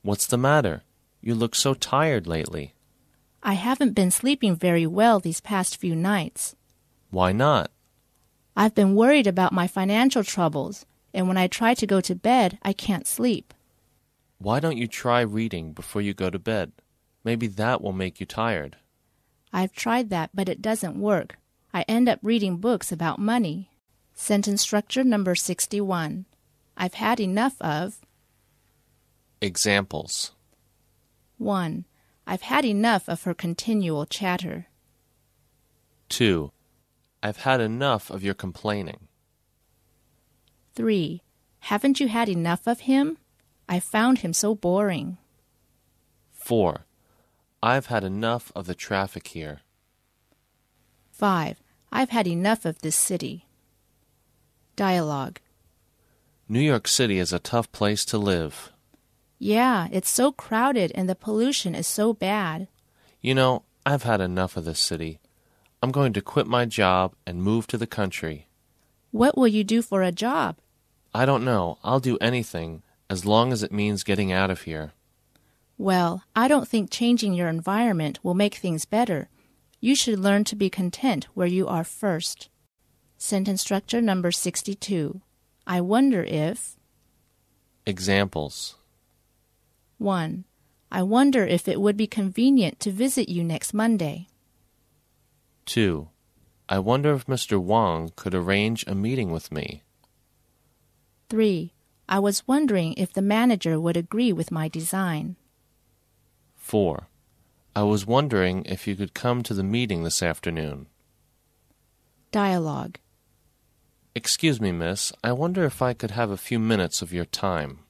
What's the matter? You look so tired lately. I haven't been sleeping very well these past few nights. Why not? I've been worried about my financial troubles, and when I try to go to bed, I can't sleep. Why don't you try reading before you go to bed? Maybe that will make you tired. I've tried that, but it doesn't work. I end up reading books about money. Sentence structure number 61. I've had enough of Examples 1. I've had enough of her continual chatter. 2. I've had enough of your complaining. 3. Haven't you had enough of him? I found him so boring. 4. I've had enough of the traffic here. 5. I've had enough of this city. Dialogue. New York City is a tough place to live. Yeah, it's so crowded and the pollution is so bad. You know, I've had enough of this city. I'm going to quit my job and move to the country. What will you do for a job? I don't know. I'll do anything as long as it means getting out of here. Well, I don't think changing your environment will make things better. You should learn to be content where you are first. Sentence structure number 62. I wonder if Examples 1. I wonder if it would be convenient to visit you next Monday. 2. I wonder if Mr. Wang could arrange a meeting with me. 3. I was wondering if the manager would agree with my design. 4. I was wondering if you could come to the meeting this afternoon. Dialogue. Excuse me, miss. I wonder if I could have a few minutes of your time.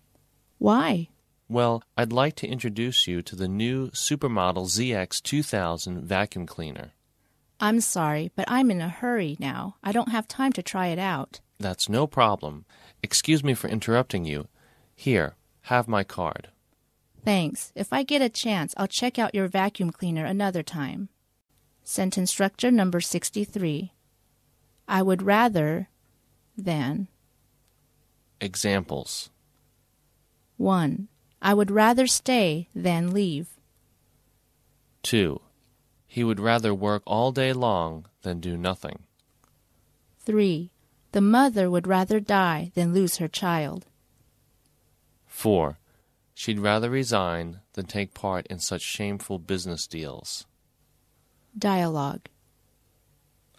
Why? Well, I'd like to introduce you to the new Supermodel ZX 2000 vacuum cleaner. I'm sorry, but I'm in a hurry now. I don't have time to try it out. That's no problem. Excuse me for interrupting you. Here, have my card. Thanks. If I get a chance, I'll check out your vacuum cleaner another time. Sentence structure number 63. I would rather than Examples 1. I would rather stay than leave. 2. He would rather work all day long than do nothing. 3. The mother would rather die than lose her child. 4. She'd rather resign than take part in such shameful business deals. Dialogue.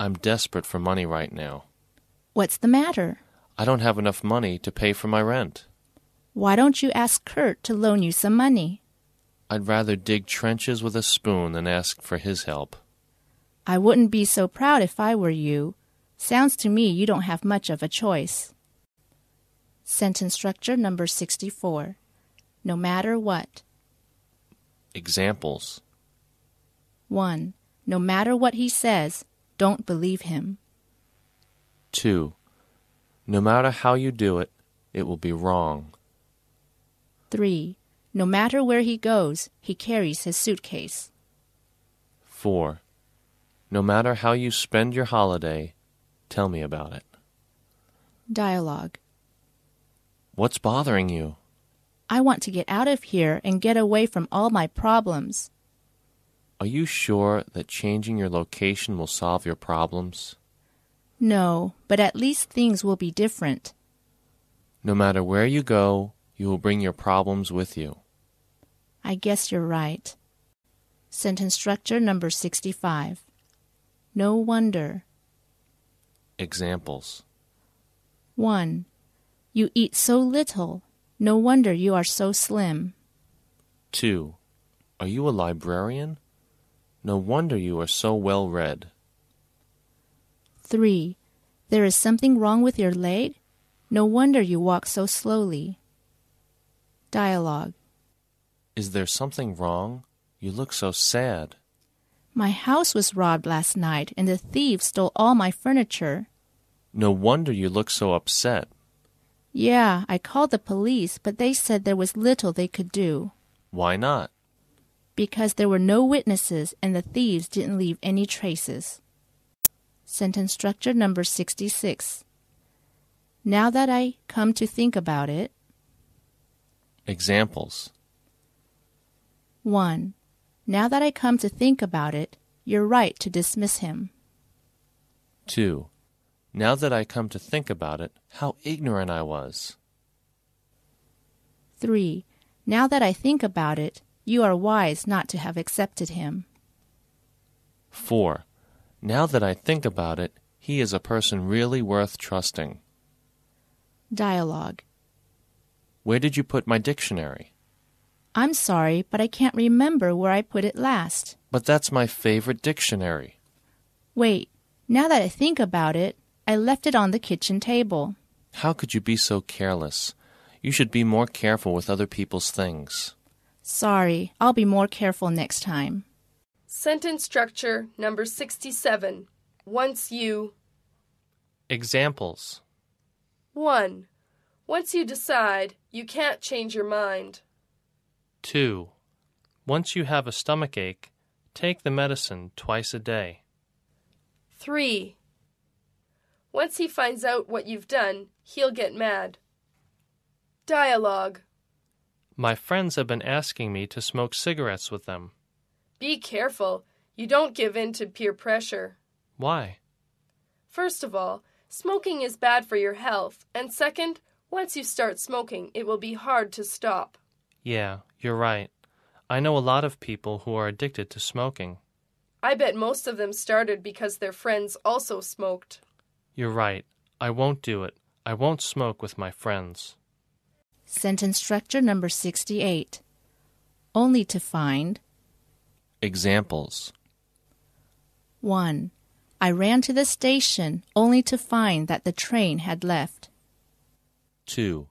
I'm desperate for money right now. What's the matter? I don't have enough money to pay for my rent. Why don't you ask Kurt to loan you some money? I'd rather dig trenches with a spoon than ask for his help. I wouldn't be so proud if I were you. Sounds to me you don't have much of a choice. Sentence structure number 64. No matter what. Examples 1. No matter what he says, don't believe him. 2. No matter how you do it, it will be wrong. 3. No matter where he goes, he carries his suitcase. 4. No matter how you spend your holiday, tell me about it. Dialogue. What's bothering you? I want to get out of here and get away from all my problems. Are you sure that changing your location will solve your problems? No, but at least things will be different. No matter where you go, you will bring your problems with you. I guess you're right. Sentence structure number 65. No wonder. Examples 1. You eat so little. No wonder you are so slim. 2. Are you a librarian? No wonder you are so well read. 3. There is something wrong with your leg? No wonder you walk so slowly. Dialogue. Is there something wrong? You look so sad. My house was robbed last night and the thieves stole all my furniture. No wonder you look so upset. Yeah, I called the police, but they said there was little they could do Why not? because there were no witnesses and the thieves didn't leave any traces. Sentence structure number 66. Now that I come to think about it, Examples 1. Now that I come to think about it, you're right to dismiss him. 2. Now that I come to think about it, how ignorant I was. 3. Now that I think about it, you are wise not to have accepted him. 4. Now that I think about it, He is a person really worth trusting. Dialogue. Where did you put my dictionary? I'm sorry, but I can't remember where I put it last. But that's my favorite dictionary. Wait, now that I think about it, I left it on the kitchen table. How could you be so careless? You should be more careful with other people's things. Sorry, I'll be more careful next time. Sentence structure number 67. Once you. Examples 1. Once you decide, you can't change your mind. 2. Once you have a stomach ache, take the medicine twice a day. 3. Once he finds out what you've done, he'll get mad. Dialogue. My friends have been asking me to smoke cigarettes with them. Be careful. You don't give in to peer pressure. Why? First of all, smoking is bad for your health, and second, once you start smoking, it will be hard to stop. Yeah, you're right. I know a lot of people who are addicted to smoking. I bet most of them started because their friends also smoked. You're right. I won't do it. I won't smoke with my friends. Sentence structure number 68. Only to find Examples 1. I ran to the station only to find that the train had left. 2.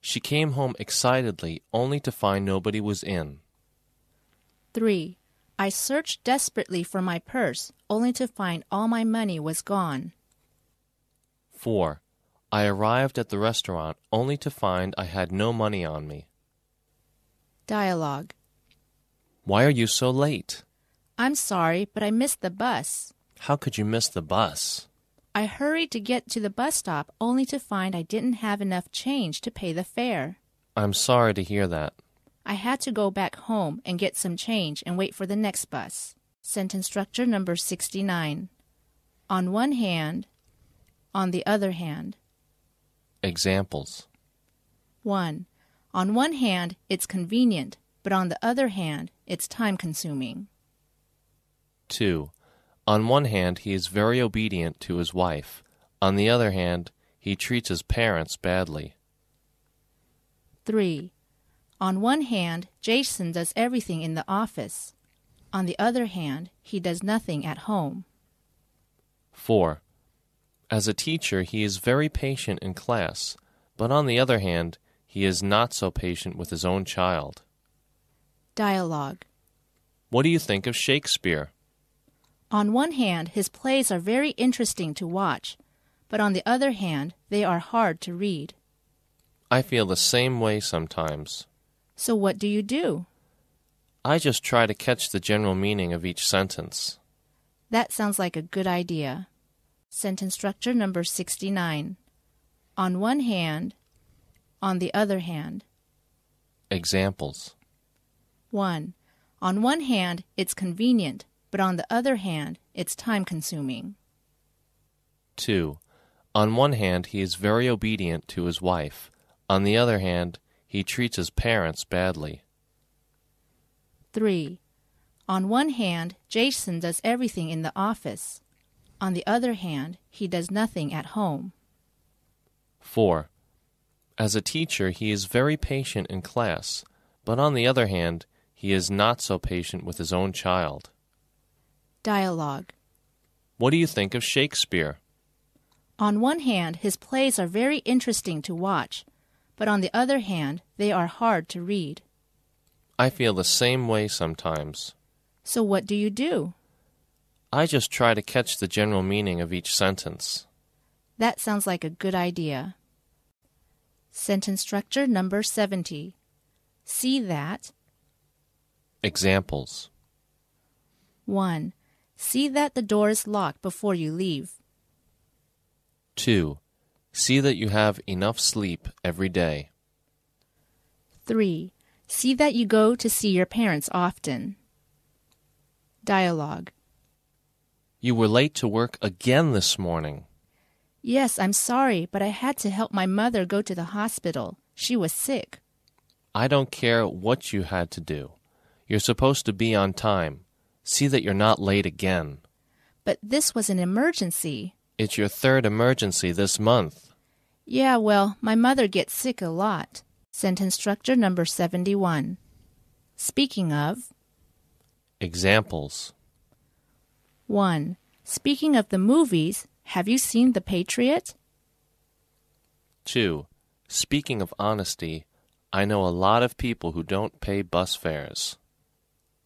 She came home excitedly only to find nobody was in. 3. I searched desperately for my purse only to find all my money was gone. 4. I arrived at the restaurant only to find I had no money on me. Dialogue. Why are you so late? I'm sorry, but I missed the bus. How could you miss the bus? I hurried to get to the bus stop only to find I didn't have enough change to pay the fare. I'm sorry to hear that. I had to go back home and get some change and wait for the next bus. Sentence structure number 69. On one hand, on the other hand. Examples 1. On one hand, it's convenient, but on the other hand, it's time consuming. 2. On one hand, he is very obedient to his wife. On the other hand, he treats his parents badly. 3. On one hand, Jason does everything in the office. On the other hand, he does nothing at home. 4. As a teacher, he is very patient in class, but on the other hand, he is not so patient with his own child. Dialogue. What do you think of Shakespeare? On one hand, his plays are very interesting to watch, but on the other hand, they are hard to read. I feel the same way sometimes. So what do you do? I just try to catch the general meaning of each sentence. That sounds like a good idea. Sentence structure number 69. On one hand, on the other hand. Examples 1. On one hand, it's convenient, but on the other hand, it's time consuming. 2. On one hand, he is very obedient to his wife. On the other hand, he treats his parents badly. 3. On one hand, Jason does everything in the office. On the other hand, he does nothing at home. 4. As a teacher, he is very patient in class, but on the other hand, he is not so patient with his own child. Dialogue. What do you think of Shakespeare? On one hand, his plays are very interesting to watch, but on the other hand, they are hard to read. I feel the same way sometimes. So what do you do? I just try to catch the general meaning of each sentence. That sounds like a good idea. Sentence structure number 70. See that. Examples 1. See that the door is locked before you leave. 2. See that you have enough sleep every day. 3. See that you go to see your parents often. Dialogue. You were late to work again this morning. Yes, I'm sorry, but I had to help my mother go to the hospital. She was sick. I don't care what you had to do. You're supposed to be on time. See that you're not late again. But this was an emergency. It's your third emergency this month. Yeah, well, my mother gets sick a lot. Sentence structure number 71. Speaking of, Examples 1. Speaking of the movies, have you seen The Patriot? 2. Speaking of honesty, I know a lot of people who don't pay bus fares.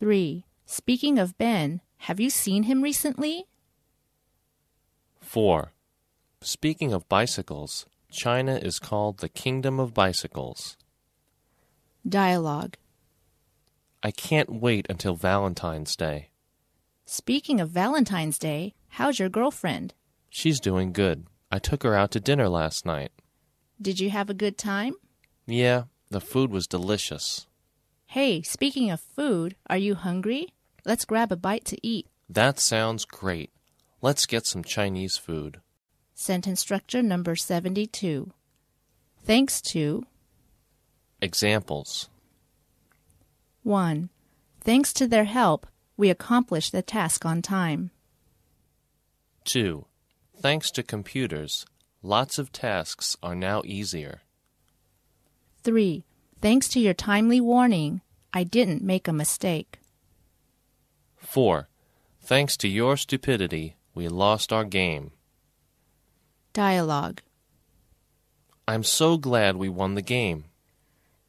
3. Speaking of Ben, have you seen him recently? 4. Speaking of bicycles, China is called the Kingdom of Bicycles. Dialogue. I can't wait until Valentine's Day. Speaking of Valentine's Day, how's your girlfriend? She's doing good. I took her out to dinner last night. Did you have a good time? Yeah, the food was delicious. Hey, speaking of food, are you hungry? Let's grab a bite to eat. That sounds great. Let's get some Chinese food. Sentence structure number 72. Thanks to Examples 1. Thanks to their help, we accomplished the task on time. 2. Thanks to computers, lots of tasks are now easier. 3. Thanks to your timely warning, I didn't make a mistake. 4. Thanks to your stupidity, we lost our game. Dialogue. I'm so glad we won the game.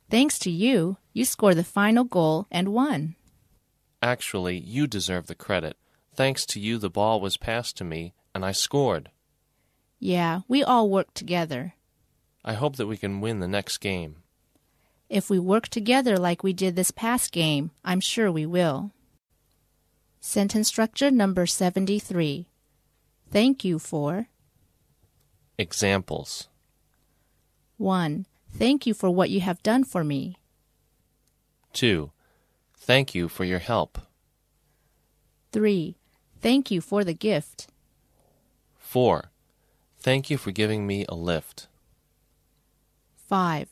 Thanks to you, you scored the final goal and won. Actually, you deserve the credit. Thanks to you, the ball was passed to me, and I scored. Yeah, we all worked together. I hope that we can win the next game. If we work together like we did this past game, I'm sure we will. Sentence structure number 73. Thank you for Examples 1. Thank you for what you have done for me. 2. Thank you for your help. 3. Thank you for the gift. 4. Thank you for giving me a lift. 5.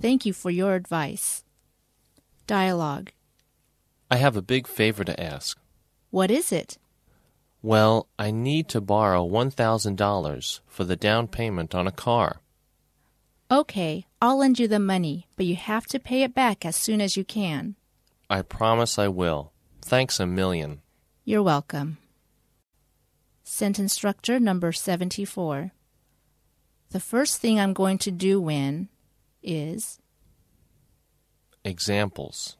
Thank you for your advice. Dialogue. I have a big favor to ask. What is it? Well, I need to borrow $1,000 for the down payment on a car. Okay, I'll lend you the money, but you have to pay it back as soon as you can. I promise I will. Thanks a million. You're welcome. Sentence structure number 74. The first thing I'm going to do when is Examples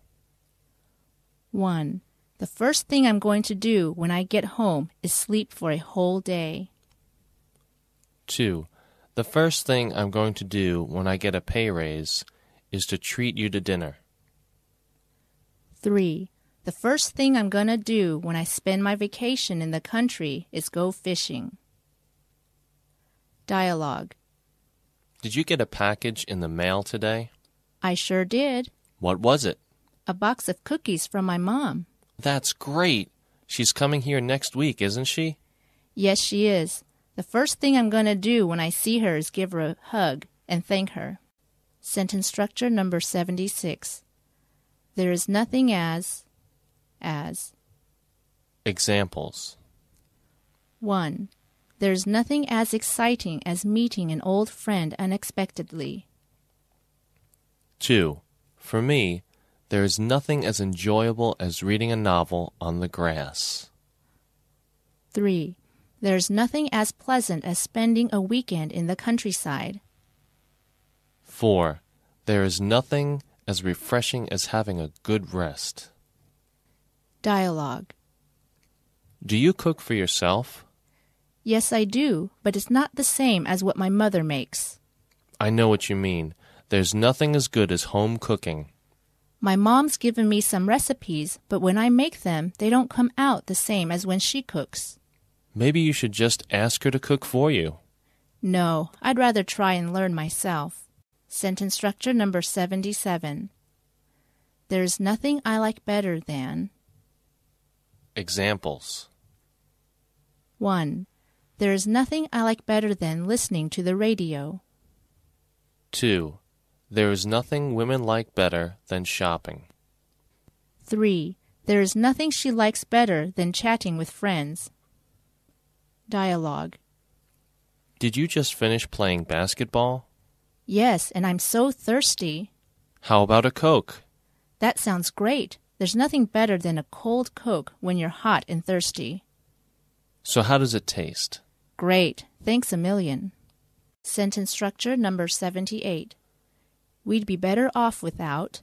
1. The first thing I'm going to do when I get home is sleep for a whole day. 2. The first thing I'm going to do when I get a pay raise is to treat you to dinner. 3. The first thing I'm going to do when I spend my vacation in the country is go fishing. Dialogue. Did you get a package in the mail today? I sure did. What was it? A box of cookies from my mom. That's great. She's coming here next week, isn't she? Yes, she is. The first thing I'm going to do when I see her is give her a hug and thank her. Sentence structure number 76. There is nothing as, as. Examples 1. There is nothing as exciting as meeting an old friend unexpectedly. 2. For me, there is nothing as enjoyable as reading a novel on the grass. 3. There is nothing as pleasant as spending a weekend in the countryside. 4. There is nothing as refreshing as having a good rest. Dialogue. Do you cook for yourself? Yes, I do, but it's not the same as what my mother makes. I know what you mean. There's nothing as good as home cooking. My mom's given me some recipes, but when I make them, they don't come out the same as when she cooks. Maybe you should just ask her to cook for you. No, I'd rather try and learn myself. Sentence structure number 77. There's nothing I like better than Examples 1. There is nothing I like better than listening to the radio. 2. There is nothing women like better than shopping. 3. There is nothing she likes better than chatting with friends. Dialogue. Did you just finish playing basketball? Yes, and I'm so thirsty. How about a Coke? That sounds great. There's nothing better than a cold Coke when you're hot and thirsty. So, how does it taste? Great. Thanks a million. Sentence structure number 78. We'd be better off without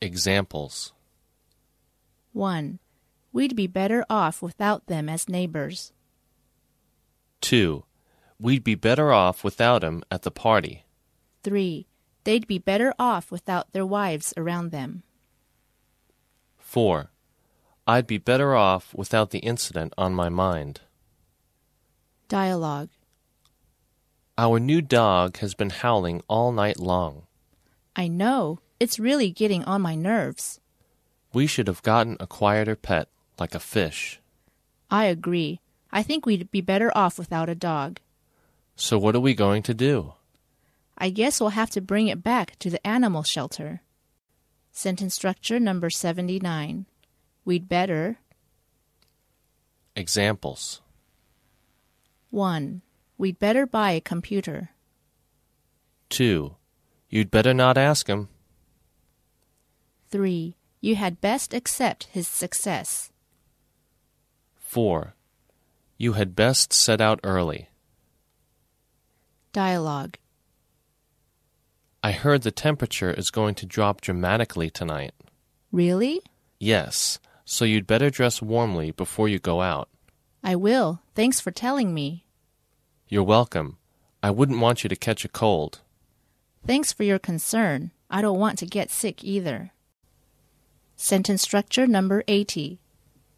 Examples 1. We'd be better off without them as neighbors. 2. We'd be better off without him at the party. 3. They'd be better off without their wives around them. 4. I'd be better off without the incident on my mind. Dialogue. Our new dog has been howling all night long. I know. It's really getting on my nerves. We should have gotten a quieter pet, like a fish. I agree. I think we'd be better off without a dog. So, what are we going to do? I guess we'll have to bring it back to the animal shelter. Sentence structure number 79. We'd better Examples 1. We'd better buy a computer. 2. You'd better not ask him. 3. You had best accept his success. 4. You had best set out early. Dialogue. I heard the temperature is going to drop dramatically tonight. Really? Yes, so you'd better dress warmly before you go out. I will. Thanks for telling me. You're welcome. I wouldn't want you to catch a cold. Thanks for your concern. I don't want to get sick either. Sentence structure number 80.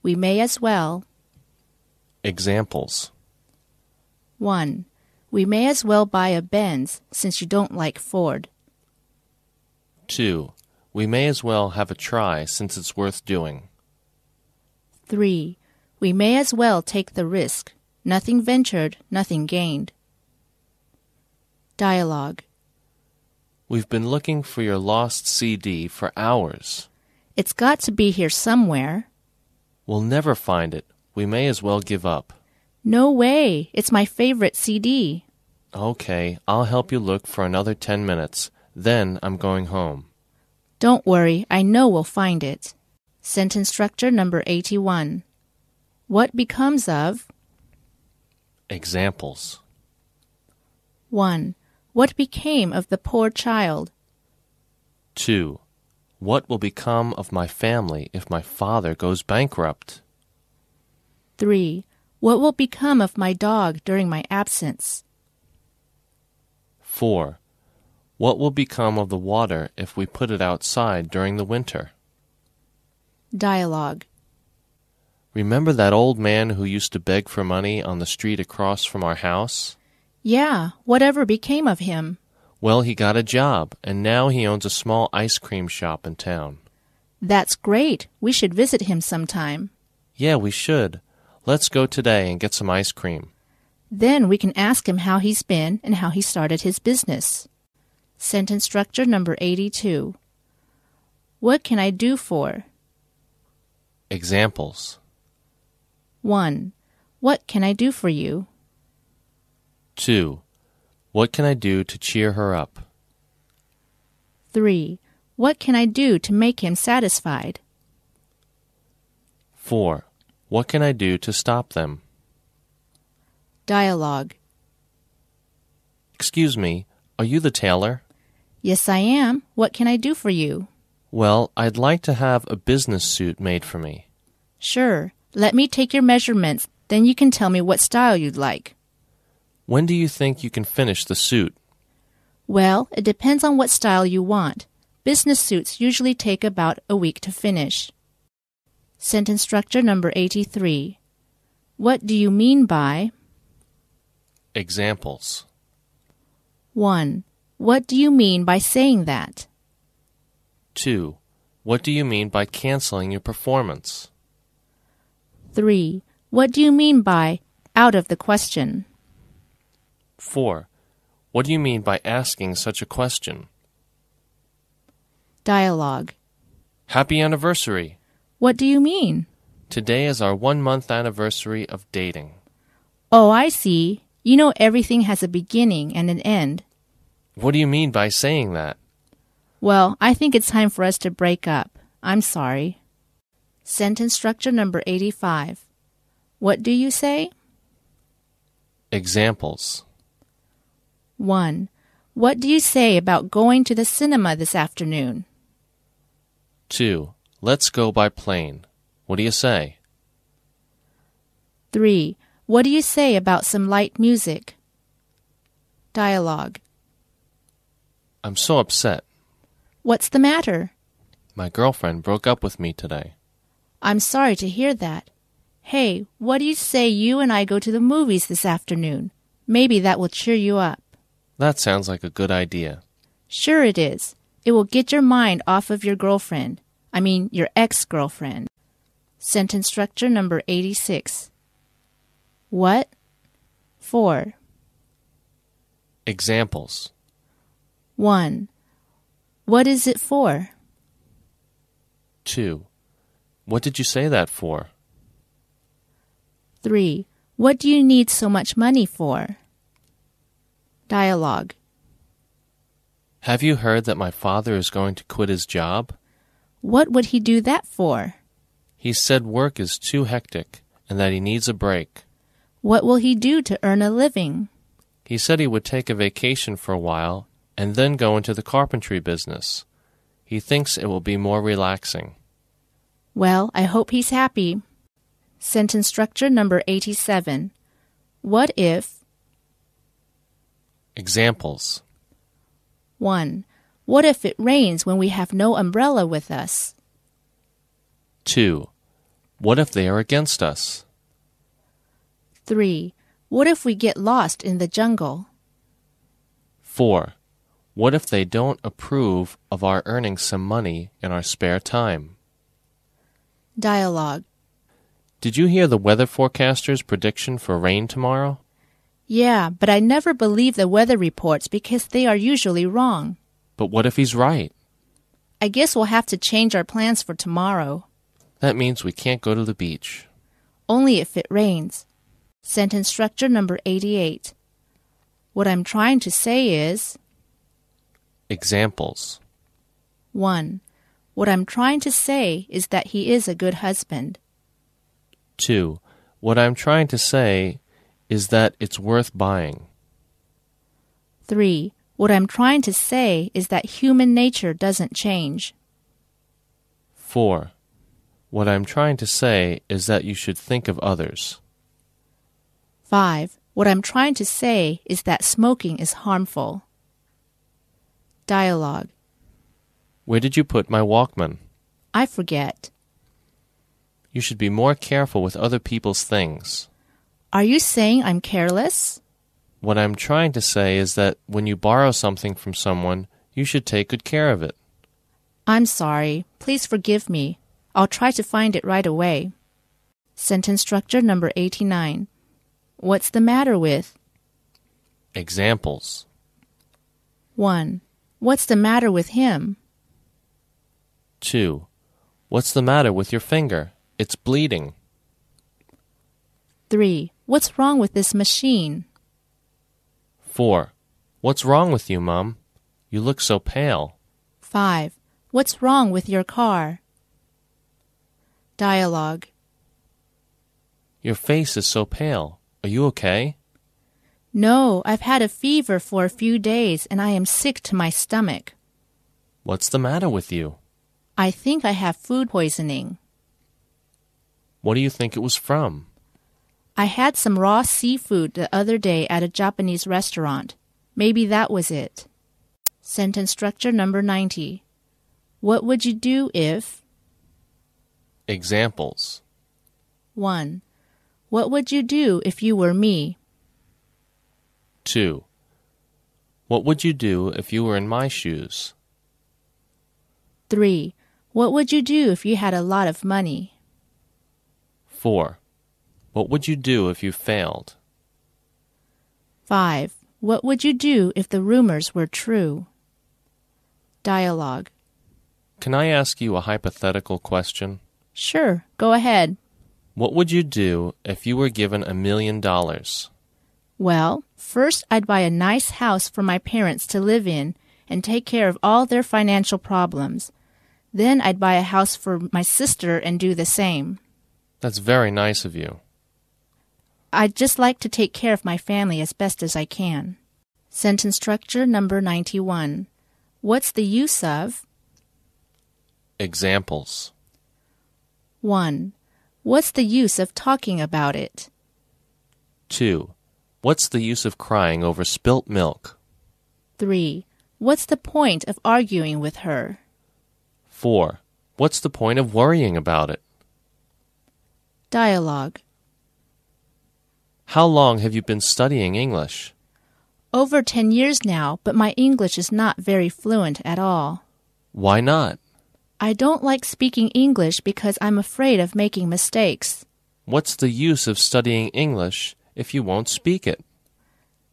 We may as well Examples 1. We may as well buy a Benz since you don't like Ford. 2. We may as well have a try since it's worth doing. 3. We may as well take the risk. Nothing ventured, nothing gained. Dialogue. We've been looking for your lost CD for hours. It's got to be here somewhere. We'll never find it. We may as well give up. No way. It's my favorite CD. Okay, I'll help you look for another ten minutes. Then I'm going home. Don't worry, I know we'll find it. Sentence structure number 81. What becomes of Examples 1. What became of the poor child? 2. What will become of my family if my father goes bankrupt? 3. What will become of my dog during my absence? 4. What will become of the water if we put it outside during the winter? Dialogue. Remember that old man who used to beg for money on the street across from our house? Yeah, whatever became of him? Well, he got a job, and now he owns a small ice cream shop in town. That's great. We should visit him sometime. Yeah, we should. Let's go today and get some ice cream. Then we can ask him how he's been and how he started his business. Sentence structure number 82. What can I do for? Examples 1. What can I do for you? 2. What can I do to cheer her up? 3. What can I do to make him satisfied? 4. What can I do to stop them? Dialogue. Excuse me, are you the tailor? Yes, I am. What can I do for you? Well, I'd like to have a business suit made for me. Sure. Let me take your measurements, then you can tell me what style you'd like. When do you think you can finish the suit? Well, it depends on what style you want. Business suits usually take about a week to finish. Sentence structure number 83. What do you mean by Examples 1. What do you mean by saying that? 2. What do you mean by canceling your performance? 3. What do you mean by out of the question? 4. What do you mean by asking such a question? Dialogue. Happy anniversary! What do you mean? Today is our one month anniversary of dating. Oh, I see. You know everything has a beginning and an end. What do you mean by saying that? Well, I think it's time for us to break up. I'm sorry. Sentence structure number 85. What do you say? Examples 1. What do you say about going to the cinema this afternoon? 2. Let's go by plane. What do you say? 3. What do you say about some light music? Dialogue. I'm so upset. What's the matter? My girlfriend broke up with me today. I'm sorry to hear that. Hey, what do you say you and I go to the movies this afternoon? Maybe that will cheer you up. That sounds like a good idea. Sure it is. It will get your mind off of your girlfriend. I mean, your ex girlfriend. Sentence structure number 86. What? For. Examples 1. What is it for? 2. What did you say that for? 3. What do you need so much money for? Dialogue. Have you heard that my father is going to quit his job? What would he do that for? He said work is too hectic and that he needs a break. What will he do to earn a living? He said he would take a vacation for a while and then go into the carpentry business. He thinks it will be more relaxing. Well, I hope he's happy. Sentence structure number 87. What if Examples 1. What if it rains when we have no umbrella with us? 2. What if they are against us? 3. What if we get lost in the jungle? 4. What if they don't approve of our earning some money in our spare time? Dialogue. Did you hear the weather forecaster's prediction for rain tomorrow? Yeah, but I never believe the weather reports because they are usually wrong. But what if he's right? I guess we'll have to change our plans for tomorrow. That means we can't go to the beach. Only if it rains. Sentence structure number 88. What I'm trying to say is Examples 1. What I'm trying to say is that he is a good husband. 2. What I'm trying to say is that it's worth buying. 3. What I'm trying to say is that human nature doesn't change. 4. What I'm trying to say is that you should think of others. 5. What I'm trying to say is that smoking is harmful. Dialogue. Where did you put my Walkman? I forget. You should be more careful with other people's things. Are you saying I'm careless? What I'm trying to say is that when you borrow something from someone, you should take good care of it. I'm sorry. Please forgive me. I'll try to find it right away. Sentence structure number 89. What's the matter with? Examples 1. What's the matter with him? 2. What's the matter with your finger? It's bleeding. 3. What's wrong with this machine? 4. What's wrong with you, Mum? You look so pale. 5. What's wrong with your car? Dialogue. Your face is so pale. Are you okay? No, I've had a fever for a few days and I am sick to my stomach. What's the matter with you? I think I have food poisoning. What do you think it was from? I had some raw seafood the other day at a Japanese restaurant. Maybe that was it. Sentence structure number 90. What would you do if Examples 1. What would you do if you were me? 2. What would you do if you were in my shoes? 3. What would you do if you had a lot of money? 4. What would you do if you failed? 5. What would you do if the rumors were true? Dialogue. Can I ask you a hypothetical question? Sure, go ahead. What would you do if you were given a million dollars? Well, first I'd buy a nice house for my parents to live in and take care of all their financial problems. Then I'd buy a house for my sister and do the same. That's very nice of you. I'd just like to take care of my family as best as I can. Sentence structure number 91. What's the use of? Examples 1. What's the use of talking about it? 2. What's the use of crying over spilt milk? 3. What's the point of arguing with her? 4. What's the point of worrying about it? Dialogue. How long have you been studying English? Over 10 years now, but my English is not very fluent at all. Why not? I don't like speaking English because I'm afraid of making mistakes. What's the use of studying English if you won't speak it?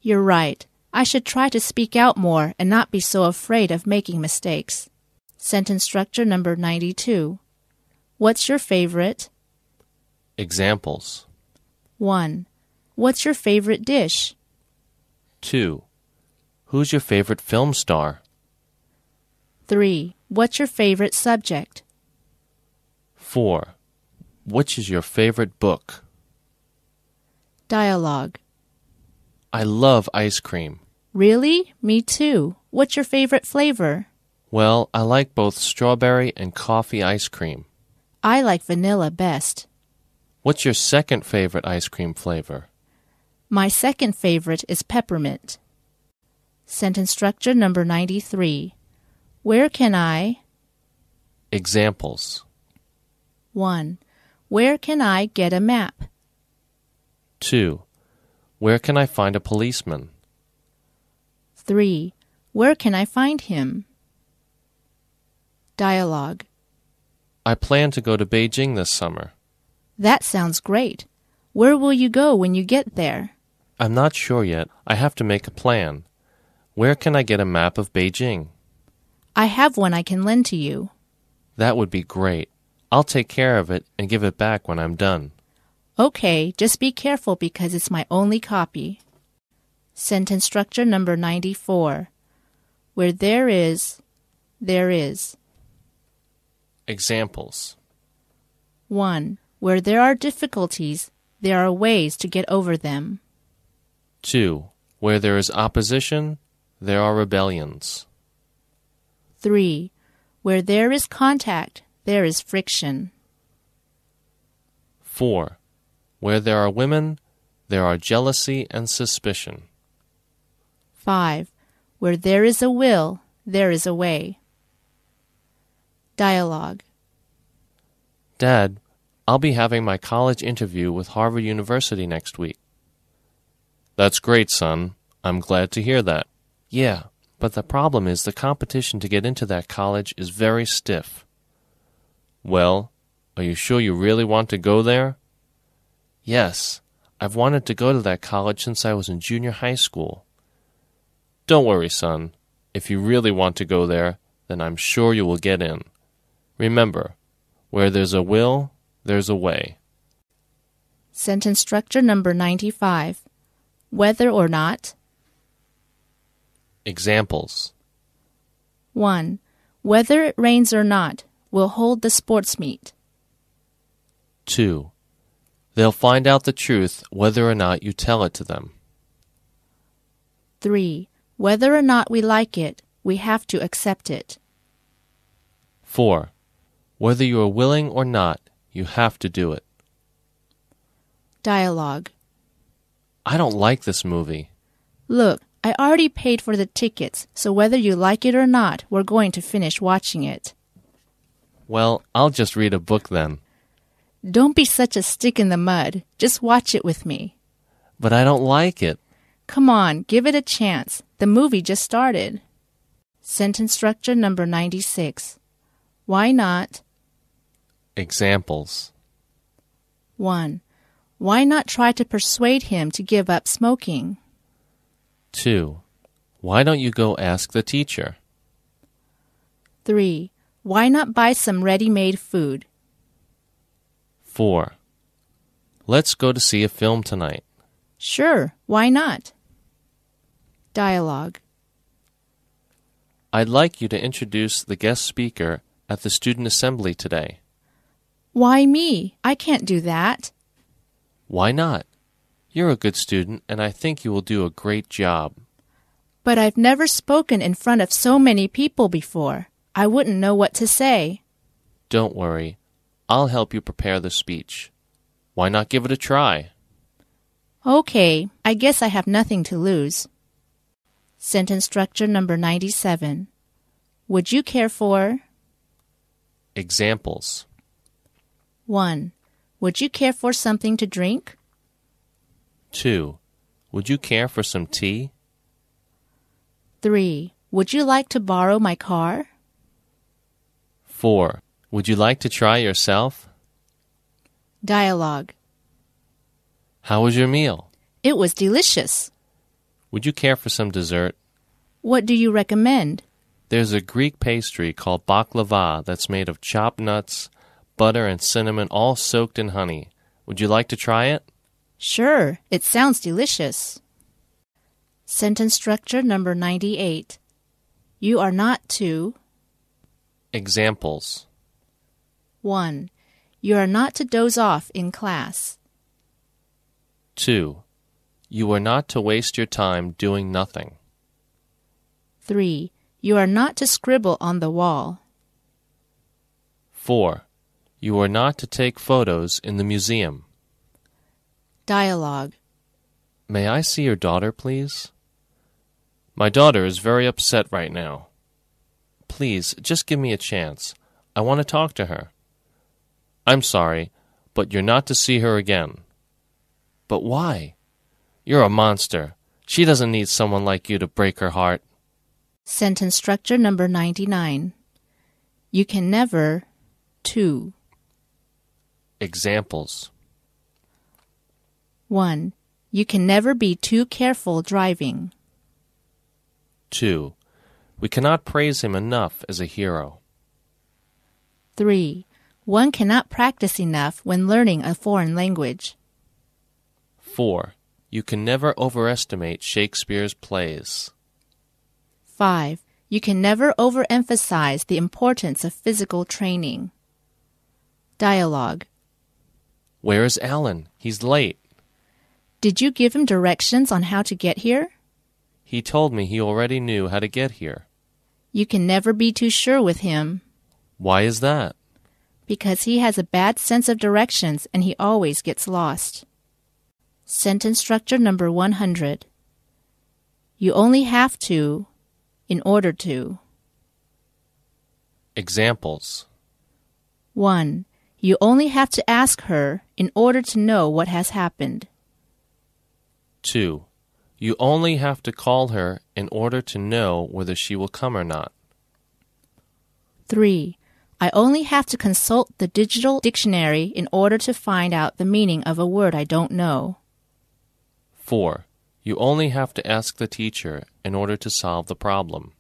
You're right. I should try to speak out more and not be so afraid of making mistakes. Sentence structure number 92. What's your favorite? Examples 1. What's your favorite dish? 2. Who's your favorite film star? 3. What's your favorite subject? 4. Which is your favorite book? Dialogue. I love ice cream. Really? Me too. What's your favorite flavor? Well, I like both strawberry and coffee ice cream. I like vanilla best. What's your second favorite ice cream flavor? My second favorite is peppermint. Sentence structure number 93. Where can I? Examples 1. Where can I get a map? 2. Where can I find a policeman? 3. Where can I find him? Dialogue. I plan to go to Beijing this summer. That sounds great. Where will you go when you get there? I'm not sure yet. I have to make a plan. Where can I get a map of Beijing? I have one I can lend to you. That would be great. I'll take care of it and give it back when I'm done. Okay, just be careful because it's my only copy. Sentence structure number 94. Where there is, there is. Examples 1. Where there are difficulties, there are ways to get over them. 2. Where there is opposition, there are rebellions. 3. Where there is contact, there is friction. 4. Where there are women, there are jealousy and suspicion. 5. Where there is a will, there is a way. Dialogue. Dad, I'll be having my college interview with Harvard University next week. That's great, son. I'm glad to hear that. Yeah, but the problem is the competition to get into that college is very stiff. Well, are you sure you really want to go there? Yes, I've wanted to go to that college since I was in junior high school. Don't worry, son. If you really want to go there, then I'm sure you will get in. Remember, where there's a will, there's a way. Sentence structure number 95. Whether or not. Examples 1. Whether it rains or not, we'll hold the sports meet. 2. They'll find out the truth whether or not you tell it to them. 3. Whether or not we like it, we have to accept it. 4. Whether you are willing or not, you have to do it. Dialogue. I don't like this movie. Look, I already paid for the tickets, so whether you like it or not, we're going to finish watching it. Well, I'll just read a book then. Don't be such a stick in the mud. Just watch it with me. But I don't like it. Come on, give it a chance. The movie just started. Sentence structure number 96. Why not? Examples 1. Why not try to persuade him to give up smoking? 2. Why don't you go ask the teacher? 3. Why not buy some ready made food? 4. Let's go to see a film tonight. Sure, why not? Dialogue. I'd like you to introduce the guest speaker at the student assembly today. Why me? I can't do that. Why not? You're a good student, and I think you will do a great job. But I've never spoken in front of so many people before. I wouldn't know what to say. Don't worry. I'll help you prepare the speech. Why not give it a try? Okay, I guess I have nothing to lose. Sentence structure number 97. Would you care for Examples 1. Would you care for something to drink? 2. Would you care for some tea? 3. Would you like to borrow my car? 4. Would you like to try yourself? Dialogue. How was your meal? It was delicious. Would you care for some dessert? What do you recommend? There's a Greek pastry called baklava that's made of chopped nuts, butter, and cinnamon all soaked in honey. Would you like to try it? Sure, it sounds delicious. Sentence structure number 98. You are not to Examples 1. You are not to doze off in class. 2. You are not to waste your time doing nothing. 3. You are not to scribble on the wall. 4. You are not to take photos in the museum. Dialogue. May I see your daughter, please? My daughter is very upset right now. Please, just give me a chance. I want to talk to her. I'm sorry, but you're not to see her again. But why? You're a monster. She doesn't need someone like you to break her heart. Sentence structure number 99. You can never to Examples 1. You can never be too careful driving. 2. We cannot praise him enough as a hero. 3. One cannot practice enough when learning a foreign language. 4. You can never overestimate Shakespeare's plays. 5. You can never overemphasize the importance of physical training. Dialogue. Where is Alan? He's late. Did you give him directions on how to get here? He told me he already knew how to get here. You can never be too sure with him Why is that? because he has a bad sense of directions and he always gets lost. Sentence structure number 100. You only have to in order to. Examples 1. You only have to ask her in order to know what has happened. 2. You only have to call her in order to know whether she will come or not. 3. I only have to consult the digital dictionary in order to find out the meaning of a word I don't know. 4. You only have to ask the teacher in order to solve the problem.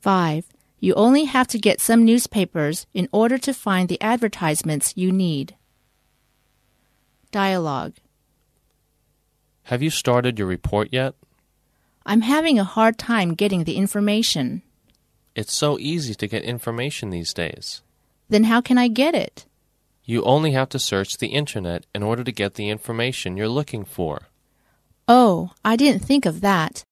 5. You only have to get some newspapers in order to find the advertisements you need. Dialogue. Have you started your report yet? I'm having a hard time getting the information. It's so easy to get information these days. Then how can I get it? You only have to search the internet in order to get the information you're looking for. Oh, I didn't think of that.